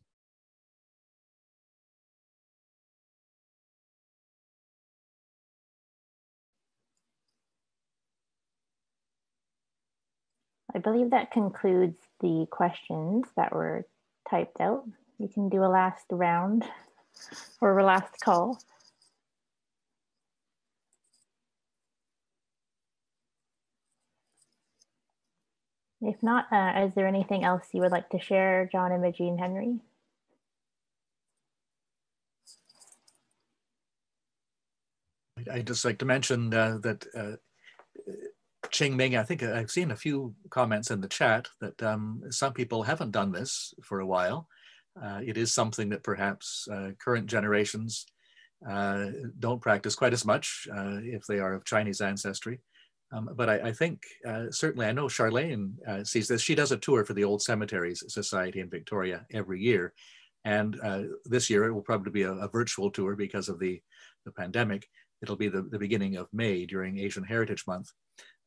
I believe that concludes the questions that were typed out. You can do a last round or a last call. If not, uh, is there anything else you would like to share, John, Imogene, Henry? I'd just like to mention uh, that uh, Qingming, I think I've seen a few comments in the chat that um, some people haven't done this for a while. Uh, it is something that perhaps uh, current generations uh, don't practice quite as much uh, if they are of Chinese ancestry. Um, but I, I think uh, certainly I know Charlene uh, sees this. She does a tour for the Old Cemeteries Society in Victoria every year. And this year it will probably be a, a, virtual tour because of the, the pandemic. It'll be the, the beginning of May during Asian Heritage Month.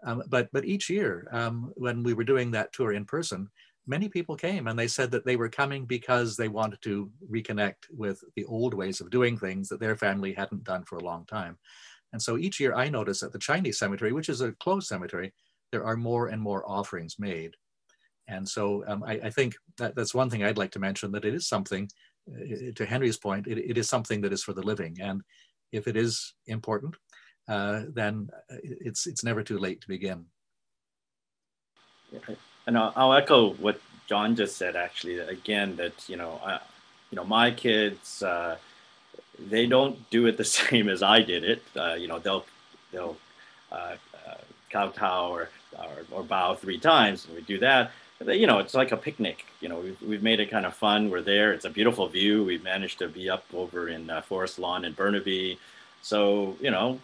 Um, but, but each year um, when we were doing that tour in person, many people came and they said that they were coming because they wanted to reconnect with the old ways of doing things that their family hadn't done for a long time. And so each year I notice at the Chinese cemetery, which is a closed cemetery, there are more and more offerings made. And so um, I, I, think that that's one thing I'd like to mention that it is something, uh, to Henry's point, it, it is something that is for the living. And if it is important, uh, then it's, it's never too late to begin. And I'll, I'll, echo what John just said, actually, again, that, you know, uh, you know, my kids, uh, they don't do it the same as I did it. Uh, you know, they'll they'll uh, uh, kowtow or, or, or bow three times, and we do that. You know, it's like a picnic. You know, we've, we've made it kind of fun. We're there. It's a beautiful view. We've managed to be up over in uh, Forest Lawn in Burnaby. So, you know,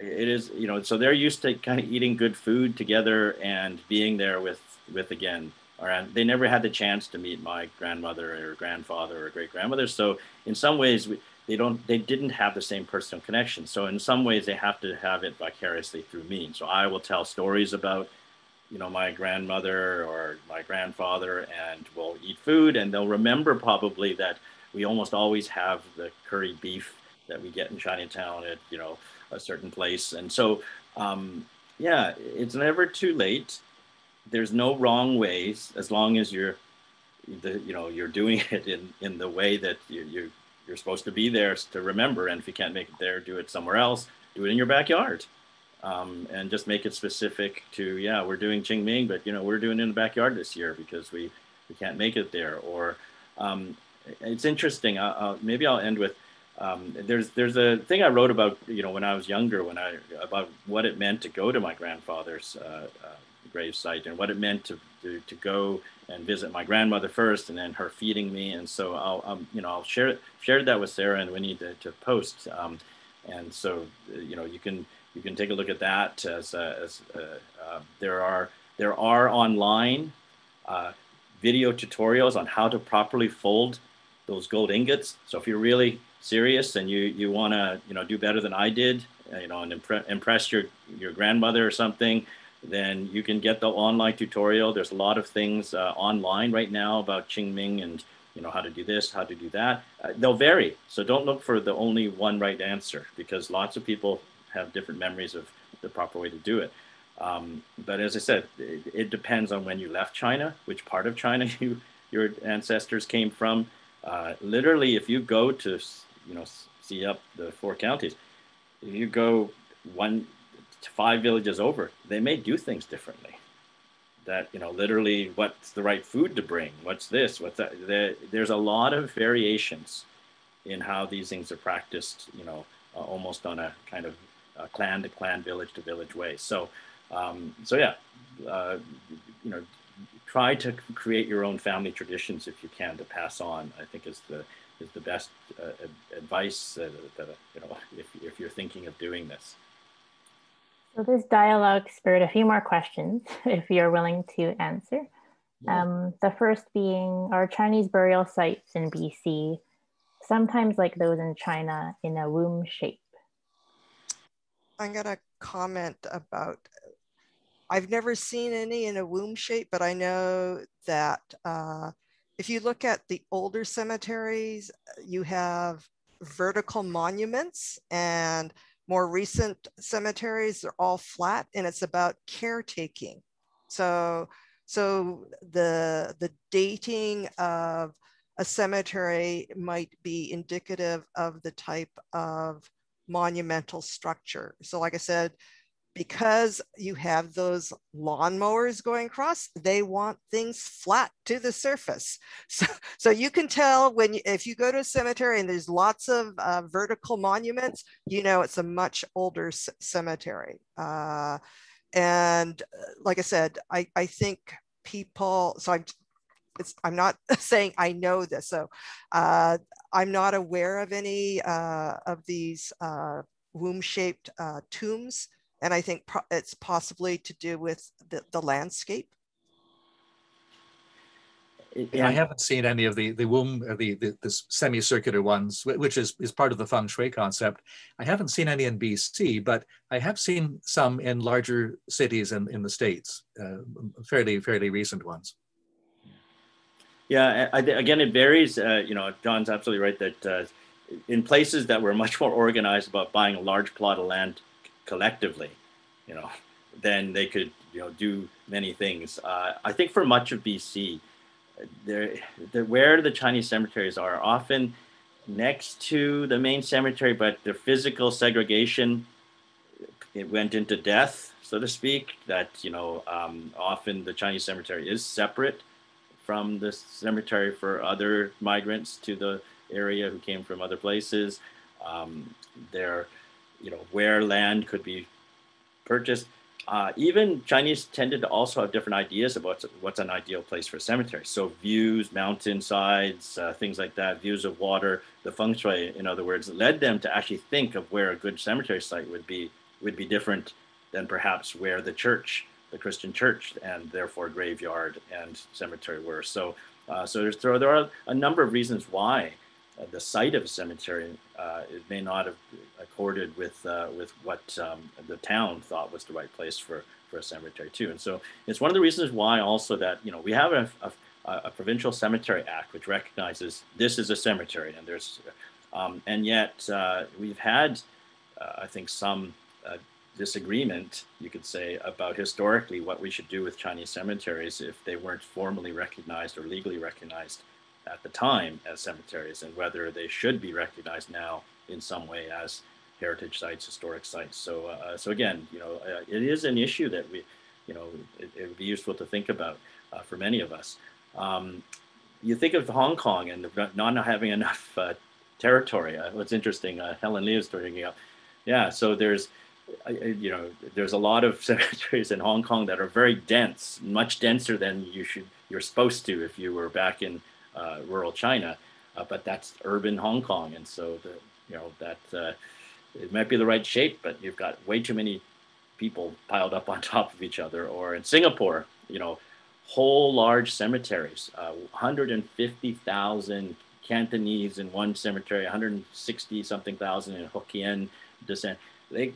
it is, you know, so they're used to kind of eating good food together and being there with, with again, or they never had the chance to meet my grandmother or grandfather or great grandmother. So in some ways, we, they don't they didn't have the same personal connection so in some ways they have to have it vicariously through me so i will tell stories about you know my grandmother or my grandfather and we'll eat food and they'll remember probably that we almost always have the curry beef that we get in chinatown at you know a certain place and so um, yeah it's never too late there's no wrong ways as long as you're the, you know you're doing it in in the way that you, you you're supposed to be there to remember. And if you can't make it there, do it somewhere else. Do it in your backyard. Um, and just make it specific to, yeah, we're doing Qingming, but you know, we're doing it in the backyard this year because we, we can't make it there. Or um, it's interesting. I'll, I'll, maybe I'll end with, um, there's there's a thing I wrote about you know when I was younger when I about what it meant to go to my grandfather's uh, uh, grave site and what it meant to, to, to go and visit my grandmother first and then her feeding me. And so I'll, um, you know, I'll share, share that with Sarah and Winnie to, to post. Um, and so, you know, you can, you can take a look at that as, uh, as uh, uh, there are, there are online uh, video tutorials on how to properly fold those gold ingots. So if you're really serious and you, you want to, you know, do better than I did, you know, and impre impress your, your grandmother or something, then you can get the online tutorial. There's a lot of things uh, online right now about Qingming and you know how to do this, how to do that. Uh, they'll vary, so don't look for the only one right answer because lots of people have different memories of the proper way to do it. Um, but as I said, it, it, depends on when you left China, which part of China you your ancestors came from. Uh, literally, if you go to you know Sze Yup the four counties, if you go one five villages over, they may do things differently. that you know literally what's the right food to bring? What's this? What's that? The, there's a lot of variations in how these things are practiced you know uh, almost on a kind of a clan to clan village to village way. So um, so yeah uh, you know try to create your own family traditions if you can to pass on i think is the is the best uh, advice that, that you know if, if you're thinking of doing this so this dialogue spurred a few more questions, if you're willing to answer. Yeah. Um, the first being, are Chinese burial sites in BC sometimes like those in China in a womb shape? I'm gonna comment about, I've never seen any in a womb shape, but I know that uh, if you look at the older cemeteries, uh, you have vertical monuments and more recent cemeteries are all flat and it's about caretaking. So, so the, the dating of a cemetery might be indicative of the type of monumental structure. So like I said, because you have those lawnmowers going across, they want things flat to the surface. So, so you can tell when you, if you go to a cemetery and there's lots of uh, vertical monuments, you know it's a much older cemetery. Uh, and uh, like I said, I, I think people, so I'm, it's, I'm not saying I know this, so uh, I'm not aware of any uh, of these uh, womb-shaped tombs and I think it's possibly to do with the, the landscape. Yeah. I haven't seen any of the the womb, uh, the, the, the semicircular ones, which is is part of the feng shui concept. I haven't seen any in BC, but I have seen some in larger cities in, in the states, uh, fairly fairly recent ones. Yeah, I, again, it varies. Uh, you know, John's absolutely right that uh, in places that were much more organized about buying a large plot of land collectively, you know, then they could you know do many things. Uh, I think for much of BC, there, the, where the Chinese cemeteries are often next to the main cemetery, but the physical segregation it went into death, so to speak. That you know, um, often the Chinese cemetery is separate from the cemetery for other migrants to the area who came from other places. Um, there you know, where land could be purchased. Uh, even Chinese tended to also have different ideas about what's an ideal place for a cemetery. So views, mountainsides, uh, things like that, views of water, the feng shui, in other words, led them to actually think of where a good cemetery site would be would be different than perhaps where the church, the Christian church, and therefore graveyard and cemetery were. So, uh, so there's, there are a number of reasons why the site of a cemetery uh, it may not have accorded with uh, with what um, the town thought was the right place for for a cemetery too. And so it's one of the reasons why also that you know we have a, a, a provincial cemetery act which recognizes this is a cemetery and there's um, and yet uh, we've had uh, I think some uh, disagreement you could say about historically what we should do with Chinese cemeteries if they weren't formally recognized or legally recognized at the time as cemeteries and whether they should be recognized now in some way as heritage sites, historic sites. So, uh, so again, you know, uh, it is an issue that we, you know, it, it would be useful to think about uh, for many of us. Um, you think of Hong Kong and not having enough uh, territory. Uh, what's interesting, uh, Helen Lee is bringing up. Yeah, so there's, you know, there's a lot of cemeteries in Hong Kong that are very dense, much denser than you should, you're supposed to if you were back in uh, rural China, uh, but that's urban Hong Kong, and so the you know that uh, it might be the right shape, but you've got way too many people piled up on top of each other. Or in Singapore, you know, whole large cemeteries, 150,000 Cantonese in one cemetery, 160 something thousand in Hokkien descent. They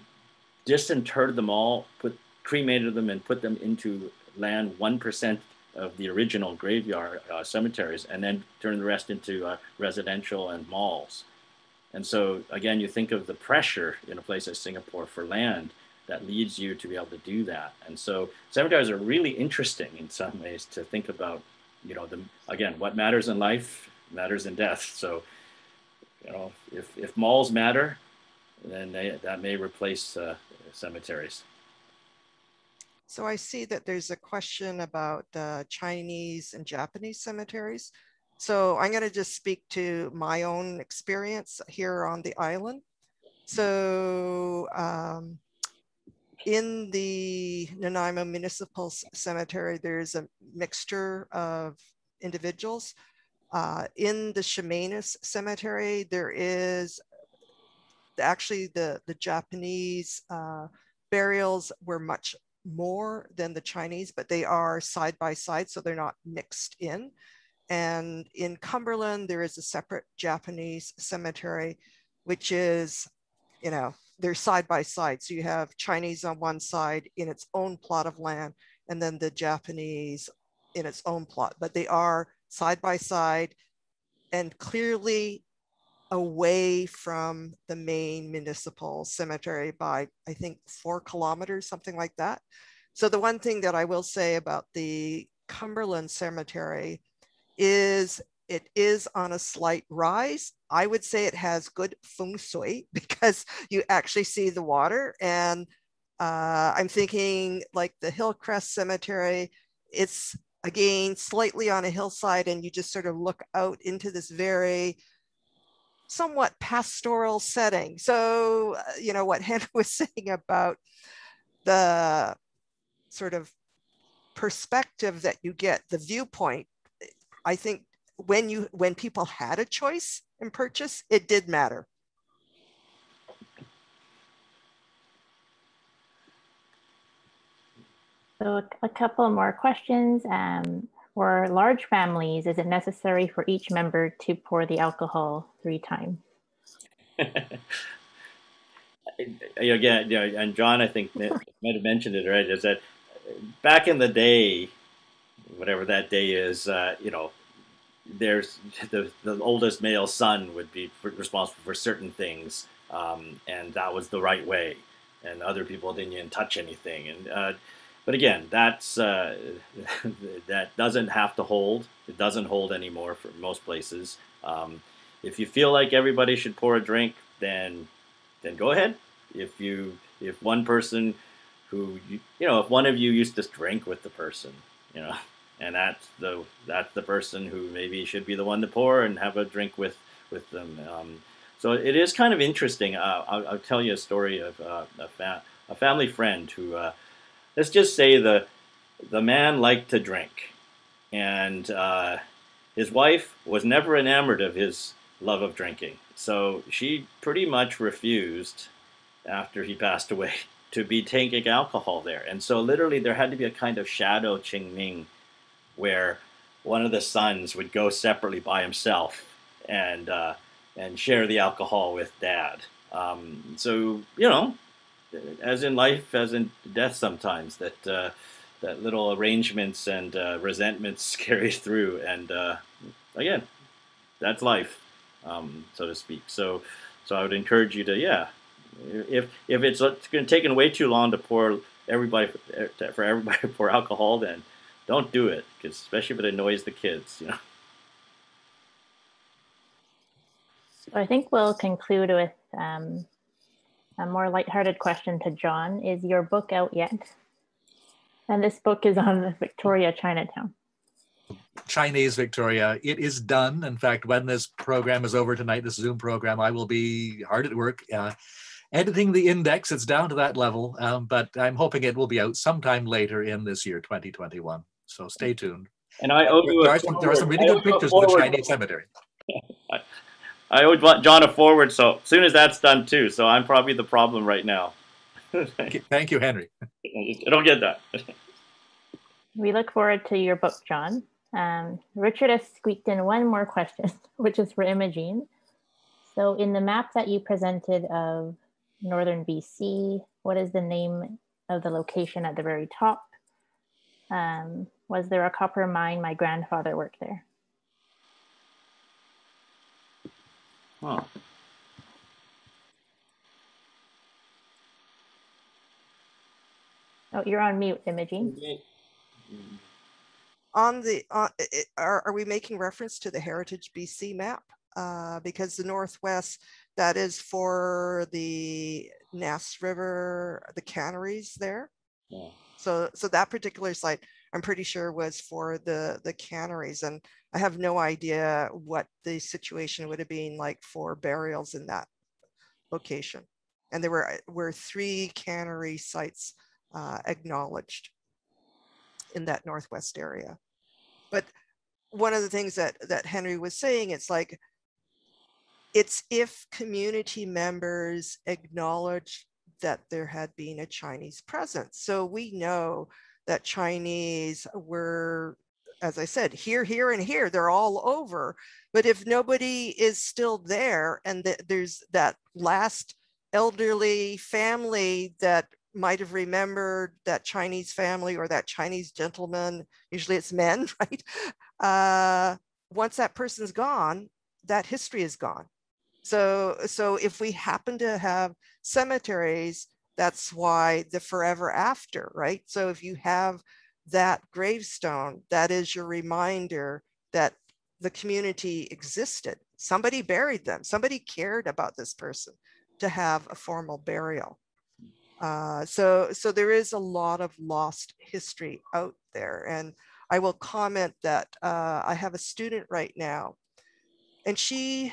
disinterred them all, put cremated them, and put them into land one percent of the original graveyard uh, cemeteries and then turn the rest into uh, residential and malls. And so again, you think of the pressure in a place like Singapore for land that leads you to be able to do that. And so cemeteries are really interesting in some ways to think about, you know, the, again, what matters in life matters in death. So, you know, if, if malls matter, then they, that may replace uh, cemeteries. So I see that there's a question about uh, Chinese and Japanese cemeteries. So I'm going to just speak to my own experience here on the island. So um, in the Nanaimo Municipal Cemetery, there's a mixture of individuals. Uh, in the Chemainus Cemetery, there is actually the, the Japanese uh, burials were much more than the Chinese, but they are side by side, so they're not mixed in. And in Cumberland, there is a separate Japanese cemetery, which is, you know, they're side by side. So you have Chinese on one side in its own plot of land, and then the Japanese in its own plot, but they are side by side and clearly away from the main municipal cemetery by, I think, four kilometers, something like that. So the one thing that I will say about the Cumberland Cemetery is it is on a slight rise. I would say it has good feng shui because you actually see the water. And uh, I'm thinking like the Hillcrest Cemetery, it's again slightly on a hillside, and you just sort of look out into this very somewhat pastoral setting. So, uh, you know, what Hannah was saying about the sort of perspective that you get, the viewpoint, I think when you when people had a choice in purchase, it did matter. So a couple more questions. Um, for large families, is it necessary for each member to pour the alcohol three times? Again, you know, and John, I think might have mentioned it, right? Is that back in the day, whatever that day is, uh, you know, there's the, the oldest male son would be responsible for certain things, um, and that was the right way, and other people didn't even touch anything, and uh, but again, that's uh, that doesn't have to hold. It doesn't hold anymore for most places. Um, if you feel like everybody should pour a drink, then then go ahead. If you if one person who you, know if one of you used to drink with the person, you know, and that's the that's the person who maybe should be the one to pour and have a drink with with them. Um, so it is kind of interesting. Uh, I'll, I'll, tell you a story of uh, a, fa- a family friend who uh, let's just say the the man liked to drink, and uh, his wife was never enamored of his love of drinking. So she pretty much refused after he passed away to be taking alcohol there. And so literally there had to be a kind of shadow Qingming where one of the sons would go separately by himself and uh, and share the alcohol with dad. Um, so you know, as in life, as in death, sometimes that uh, that little arrangements and uh, resentments carry through, and uh, again, that's life, um, so to speak. So, so I would encourage you to, yeah, if if it's, it's going to take way too long to pour everybody for everybody to pour alcohol, then don't do it, because especially if it annoys the kids, you know. So I think we'll conclude with um, a more lighthearted question to John. Is your book out yet? And this book is on Victoria Chinatown. Chinese Victoria. It is done. In fact, when this program is over tonight, this Zoom program, I will be hard at work uh, editing the index. It's down to that level, um, but I'm hoping it will be out sometime later in this year, 2021. So stay tuned. And I owe you there, are some, there are some really good pictures of the Chinese cemetery. I always want John a foreword, so as soon as that's done too. So I'm probably the problem right now. Thank you, Henry. I don't get that. we look forward to your book, John. Um, Richard has squeaked in one more question, which is for Imogene. So in the map that you presented of northern BC, what is the name of the location at the very top? Um, was there a copper mine? My grandfather worked there. Oh. Oh, you're on mute, Imogene. On the, uh, are, are we making reference to the Heritage BC map? Uh, because the Northwest, that is for the Nass River, the canneries there. Yeah. So, so that particular site, I'm pretty sure was for the the canneries, and I have no idea what the situation would have been like for burials in that location. And there were were three cannery sites uh, acknowledged in that northwest area. But one of the things that that Henry was saying, it's like it's if community members acknowledge that there had been a Chinese presence. So we know that Chinese were, as I said, here, here, and here, they're all over. But if nobody is still there and th- there's that last elderly family that might have remembered that Chinese family or that Chinese gentleman, usually it's men, right? Uh, once that person's gone, that history is gone. So, so if we happen to have cemeteries, that's why the forever after, right? So if you have that gravestone, that is your reminder that the community existed. Somebody buried them. Somebody cared about this person to have a formal burial. Uh, so, so there is a lot of lost history out there. And I will comment that uh, I have a student right now, and she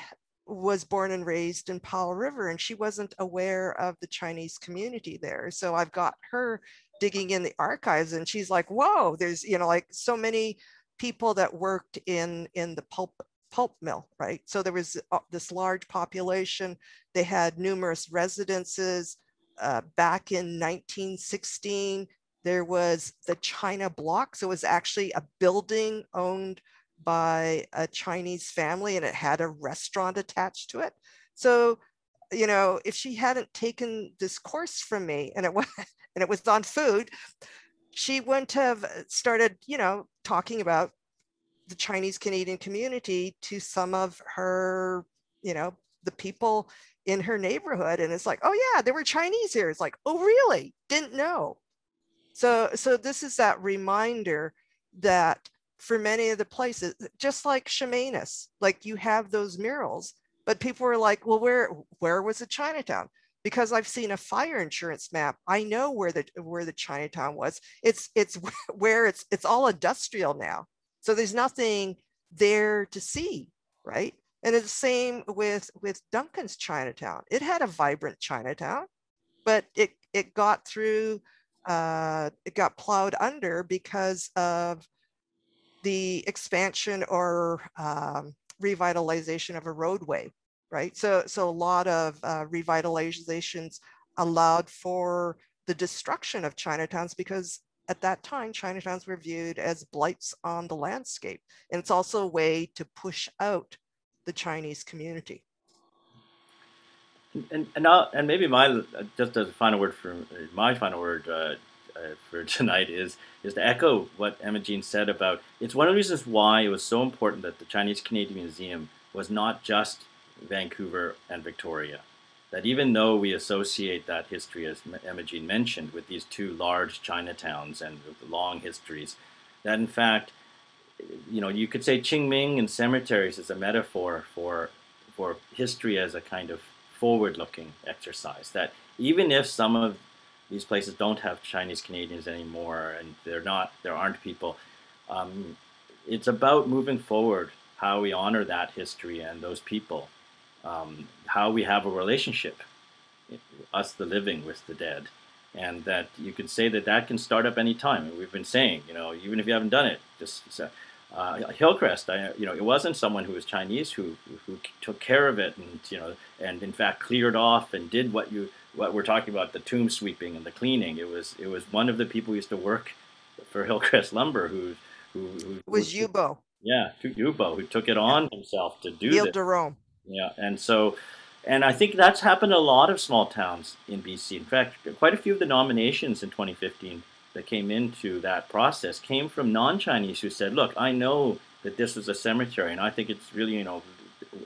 was born and raised in Powell River, and she wasn't aware of the Chinese community there. So I've got her digging in the archives, and she's like, "Whoa, there's you know like so many people that worked in in the pulp pulp mill, right? So there was uh, this large population. They had numerous residences. Uh, back in 1916, there was the China Block. So it was actually a building owned by a Chinese family and it had a restaurant attached to it. So, you know, if she hadn't taken this course from me and it was and it was on food, she wouldn't have uh, started, you know, talking about the Chinese Canadian community to some of her, you know, the people in her neighborhood. And it's like, oh yeah, there were Chinese here. It's like, oh really? Didn't know. So so this is that reminder that for many of the places, just like Chemainus, like you have those murals, but people were like, well, where where was the Chinatown? Because I've seen a fire insurance map, I know where the where the Chinatown was. It's it's where it's it's all industrial now. So there's nothing there to see, right? And it's the same with with Duncan's Chinatown. It had a vibrant Chinatown, but it it got through uh, it got plowed under because of the expansion or um, revitalization of a roadway, right? So, so a lot of uh, revitalizations allowed for the destruction of Chinatowns because at that time, Chinatowns were viewed as blights on the landscape. And it's also a way to push out the Chinese community. And and, and maybe my just as a final word for my final word, uh, uh, for tonight is is to echo what Imogene said about it's one of the reasons why it was so important that the Chinese Canadian Museum was not just Vancouver and Victoria. That even though we associate that history, as Imogene mentioned, with these two large Chinatowns and long histories, that in fact, you know, you could say Qingming and cemeteries is a metaphor for for history as a kind of forward-looking exercise. That even if some of these places don't have Chinese Canadians anymore, and they're not. There aren't people. Um, it's about moving forward, how we honor that history and those people, um, how we have a relationship, us the living with the dead, and that you can say that that can start up any time. We've been saying, you know, even if you haven't done it, just uh, Hillcrest, I, you know, it wasn't someone who was Chinese who who took care of it, and you know, and in fact cleared off and did what you what we're talking about the tomb sweeping and the cleaning. It was it was one of the people who used to work for Hillcrest Lumber who who, who was Yubo. Yeah, Yubo who took it on himself to do Neil this. Jerome. Yeah, and so and I think that's happened a lot of small towns in BC. In fact, quite a few of the nominations in 2015 that came into that process came from non-Chinese who said, "Look, I know that this is a cemetery, and I think it's really, you know,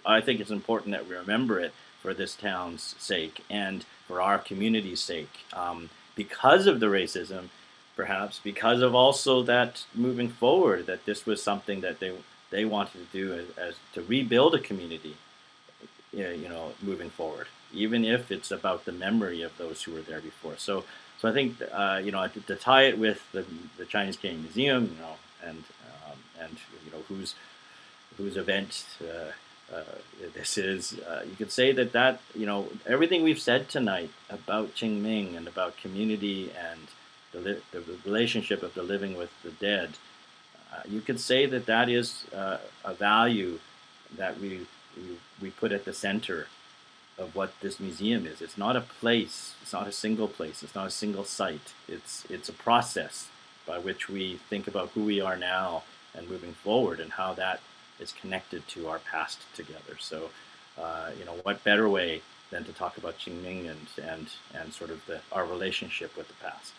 I think it's important that we remember it for this town's sake." And for our community's sake, um, because of the racism, perhaps because of also that moving forward, that this was something that they they wanted to do as, as to rebuild a community, you know, moving forward, even if it's about the memory of those who were there before. So, so I think uh, you know to, to, tie it with the, the Chinese Canadian Museum, you know, and um, and you know whose whose event uh, this is, uh, you could say that that you know everything we've said tonight about Qingming and about community and the, the relationship of the living with the dead, uh, you could say that that is uh, a value that we, we we put at the center of what this museum is. It's not a place. It's not a single place. It's not a single site. It's it's a process by which we think about who we are now and moving forward, and how that is connected to our past together. So, uh, you know, what better way than to talk about Qingming and and and sort of the our relationship with the past.